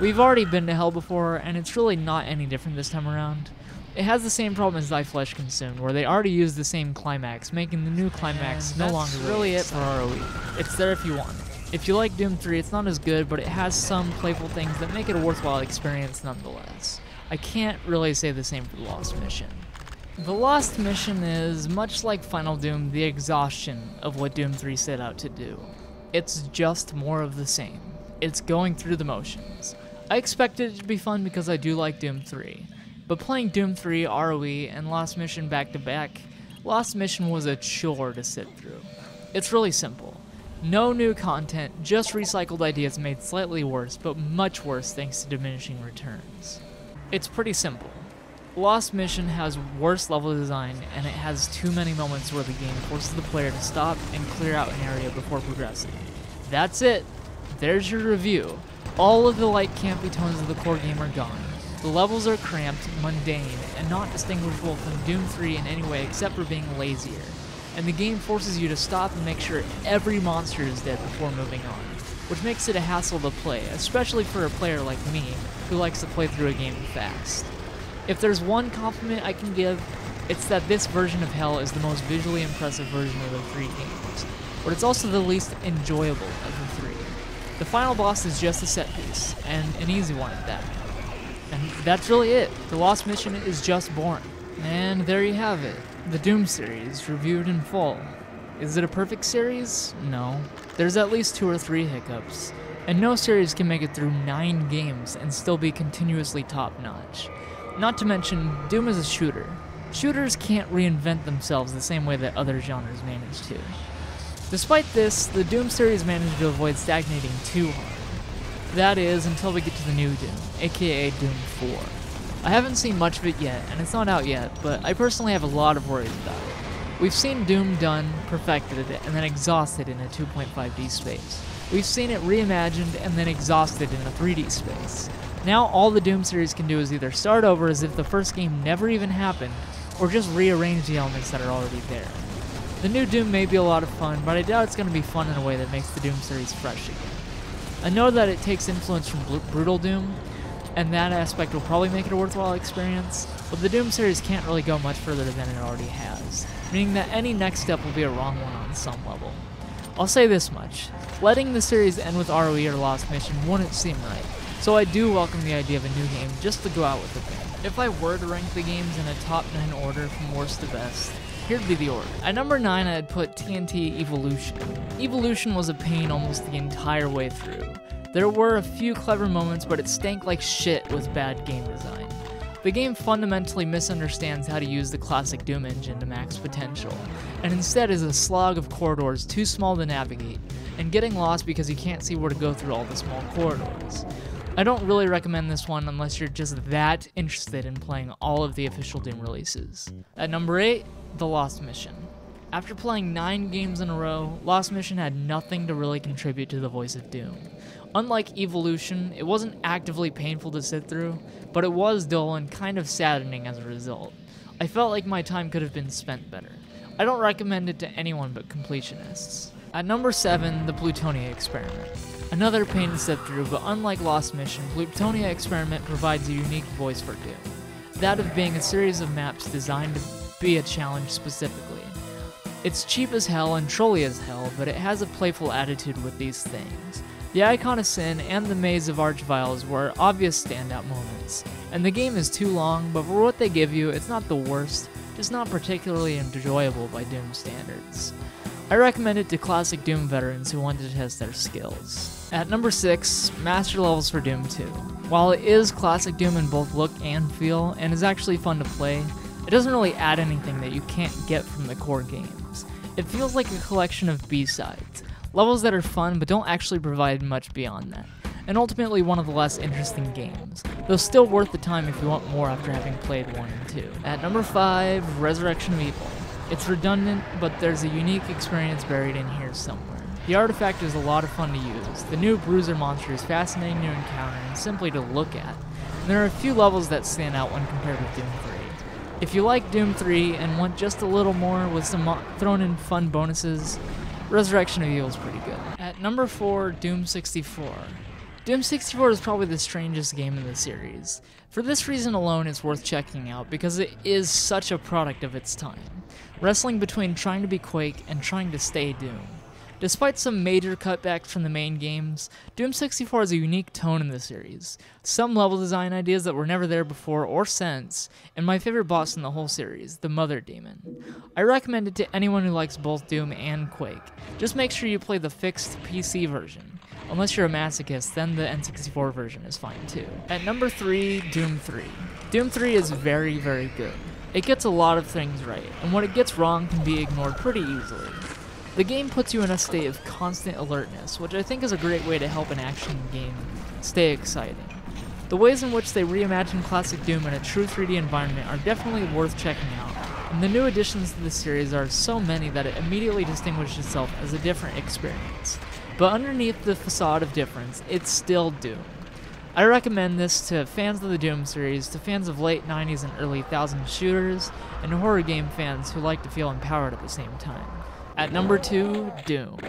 We've already been to Hell before, and it's really not any different this time around. It has the same problem as Thy Flesh Consumed, where they already used the same climax, making the new climax And no longer really it for ROE. It's there if you want. If you like Doom 3, it's not as good, but it has some playful things that make it a worthwhile experience nonetheless. I can't really say the same for the Lost Mission. The Lost Mission is, much like Final Doom, the exhaustion of what Doom 3 set out to do. It's just more of the same. It's going through the motions. I expected it to be fun because I do like Doom 3, but playing Doom 3, ROE, and Lost Mission back to back, Lost Mission was a chore to sit through. It's really simple. No new content, just recycled ideas made slightly worse, but much worse thanks to diminishing returns. It's pretty simple. Lost Mission has worse level design, and it has too many moments where the game forces the player to stop and clear out an area before progressing. That's it. There's your review. All of the light campy tones of the core game are gone. The levels are cramped, mundane, and not distinguishable from Doom 3 in any way except for being lazier. And the game forces you to stop and make sure every monster is dead before moving on, which makes it a hassle to play, especially for a player like me who likes to play through a game fast. If there's one compliment I can give, it's that this version of Hell is the most visually impressive version of the three games, but it's also the least enjoyable of the three. The final boss is just a set piece, and an easy one at that. And that's really it. The Lost Mission is just boring. And there you have it. The Doom series, reviewed in full. Is it a perfect series? No. There's at least two or three hiccups. And no series can make it through nine games and still be continuously top notch. Not to mention, Doom is a shooter. Shooters can't reinvent themselves the same way that other genres manage to. Despite this, the Doom series managed to avoid stagnating too hard. That is, until we get to the new Doom, aka Doom 4. I haven't seen much of it yet, and it's not out yet, but I personally have a lot of worries about it. We've seen Doom done, perfected, and then exhausted in a 2.5D space. We've seen it reimagined and then exhausted in a 3D space. Now all the Doom series can do is either start over as if the first game never even happened, or just rearrange the elements that are already there. The new Doom may be a lot of fun, but I doubt it's going to be fun in a way that makes the Doom series fresh again. I know that it takes influence from Bru- Brutal Doom, and that aspect will probably make it a worthwhile experience, but the Doom series can't really go much further than it already has, meaning that any next step will be a wrong one on some level. I'll say this much letting the series end with ROE or Lost Mission wouldn't seem right, so I do welcome the idea of a new game just to go out with a bang. If I were to rank the games in a top 9 order from worst to best, Here'd be the order. At number 9, I'd put TNT Evilution. Evilution was a pain almost the entire way through. There were a few clever moments, but it stank like shit with bad game design. The game fundamentally misunderstands how to use the classic Doom engine to max potential, and instead is a slog of corridors too small to navigate, and getting lost because you can't see where to go through all the small corridors. I don't really recommend this one unless you're just that interested in playing all of the official Doom releases. At number 8, The Lost Mission. After playing 9 games in a row, Lost Mission had nothing to really contribute to the voice of Doom. Unlike Evilution, it wasn't actively painful to sit through, but it was dull and kind of saddening as a result. I felt like my time could have been spent better. I don't recommend it to anyone but completionists. At number 7, The Plutonia Experiment. Another pain through, but unlike Lost Mission, Plutonia Experiment provides a unique voice for Doom. That of being a series of maps designed to be a challenge specifically. It's cheap as hell and trolly as hell, but it has a playful attitude with these things. The Icon of Sin and the Maze of Archviles were obvious standout moments, and the game is too long, but for what they give you, it's not the worst, just not particularly enjoyable by Doom standards. I recommend it to classic Doom veterans who want to test their skills. At number 6, Master Levels for Doom 2. While it is classic Doom in both look and feel, and is actually fun to play, it doesn't really add anything that you can't get from the core games. It feels like a collection of B-sides, levels that are fun but don't actually provide much beyond that, and ultimately one of the less interesting games, though still worth the time if you want more after having played 1 and 2. At number 5, Resurrection of Evil. It's redundant, but there's a unique experience buried in here somewhere. The artifact is a lot of fun to use. The new Bruiser monster is fascinating to encounter and simply to look at. and there are a few levels that stand out when compared with Doom 3. If you like Doom 3 and want just a little more with some thrown in fun bonuses, Resurrection of Evil is pretty good. At number 4, Doom 64. Doom 64 is probably the strangest game in the series. For this reason alone, it's worth checking out because it is such a product of its time, wrestling between trying to be Quake and trying to stay Doom. Despite some major cutbacks from the main games, Doom 64 has a unique tone in the series, some level design ideas that were never there before or since, and my favorite boss in the whole series, the Mother Demon. I recommend it to anyone who likes both Doom and Quake. Just make sure you play the fixed PC version. Unless you're a masochist, then the N64 version is fine too. At number 3, Doom 3. Doom 3 is very, very good. It gets a lot of things right, and what it gets wrong can be ignored pretty easily. The game puts you in a state of constant alertness, which I think is a great way to help an action game stay exciting. The ways in which they reimagine classic Doom in a true 3D environment are definitely worth checking out, and the new additions to the series are so many that it immediately distinguishes itself as a different experience. But underneath the facade of difference, it's still Doom. I recommend this to fans of the Doom series, to fans of late 90s and early 1000s shooters, and horror game fans who like to feel empowered at the same time. At number 2, Doom.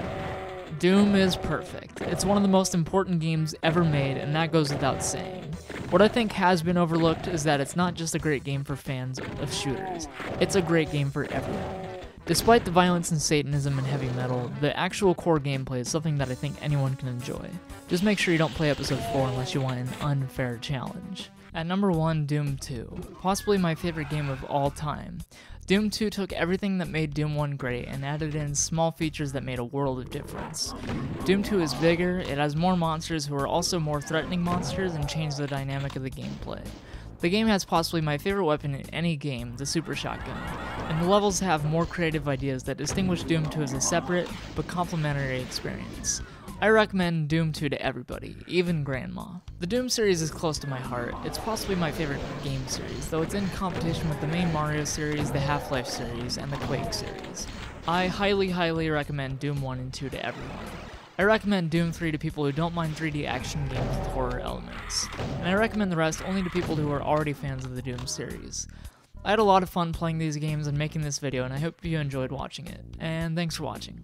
Doom is perfect. It's one of the most important games ever made, and that goes without saying. What I think has been overlooked is that it's not just a great game for fans of shooters, it's a great game for everyone. Despite the violence and Satanism and heavy metal, the actual core gameplay is something that I think anyone can enjoy. Just make sure you don't play episode 4 unless you want an unfair challenge. At number 1, Doom 2. Possibly my favorite game of all time. Doom 2 took everything that made Doom 1 great and added in small features that made a world of difference. Doom 2 is bigger, it has more monsters who are also more threatening monsters and changed the dynamic of the gameplay. The game has possibly my favorite weapon in any game, the Super Shotgun, and the levels have more creative ideas that distinguish Doom 2 as a separate but complementary experience. I recommend Doom 2 to everybody, even Grandma. The Doom series is close to my heart. It's possibly my favorite game series, though it's in competition with the main Mario series, the Half-Life series, and the Quake series. I highly, highly recommend Doom 1 and 2 to everyone. I recommend Doom 3 to people who don't mind 3D action games with horror elements, and I recommend the rest only to people who are already fans of the Doom series. I had a lot of fun playing these games and making this video, and I hope you enjoyed watching it, and thanks for watching.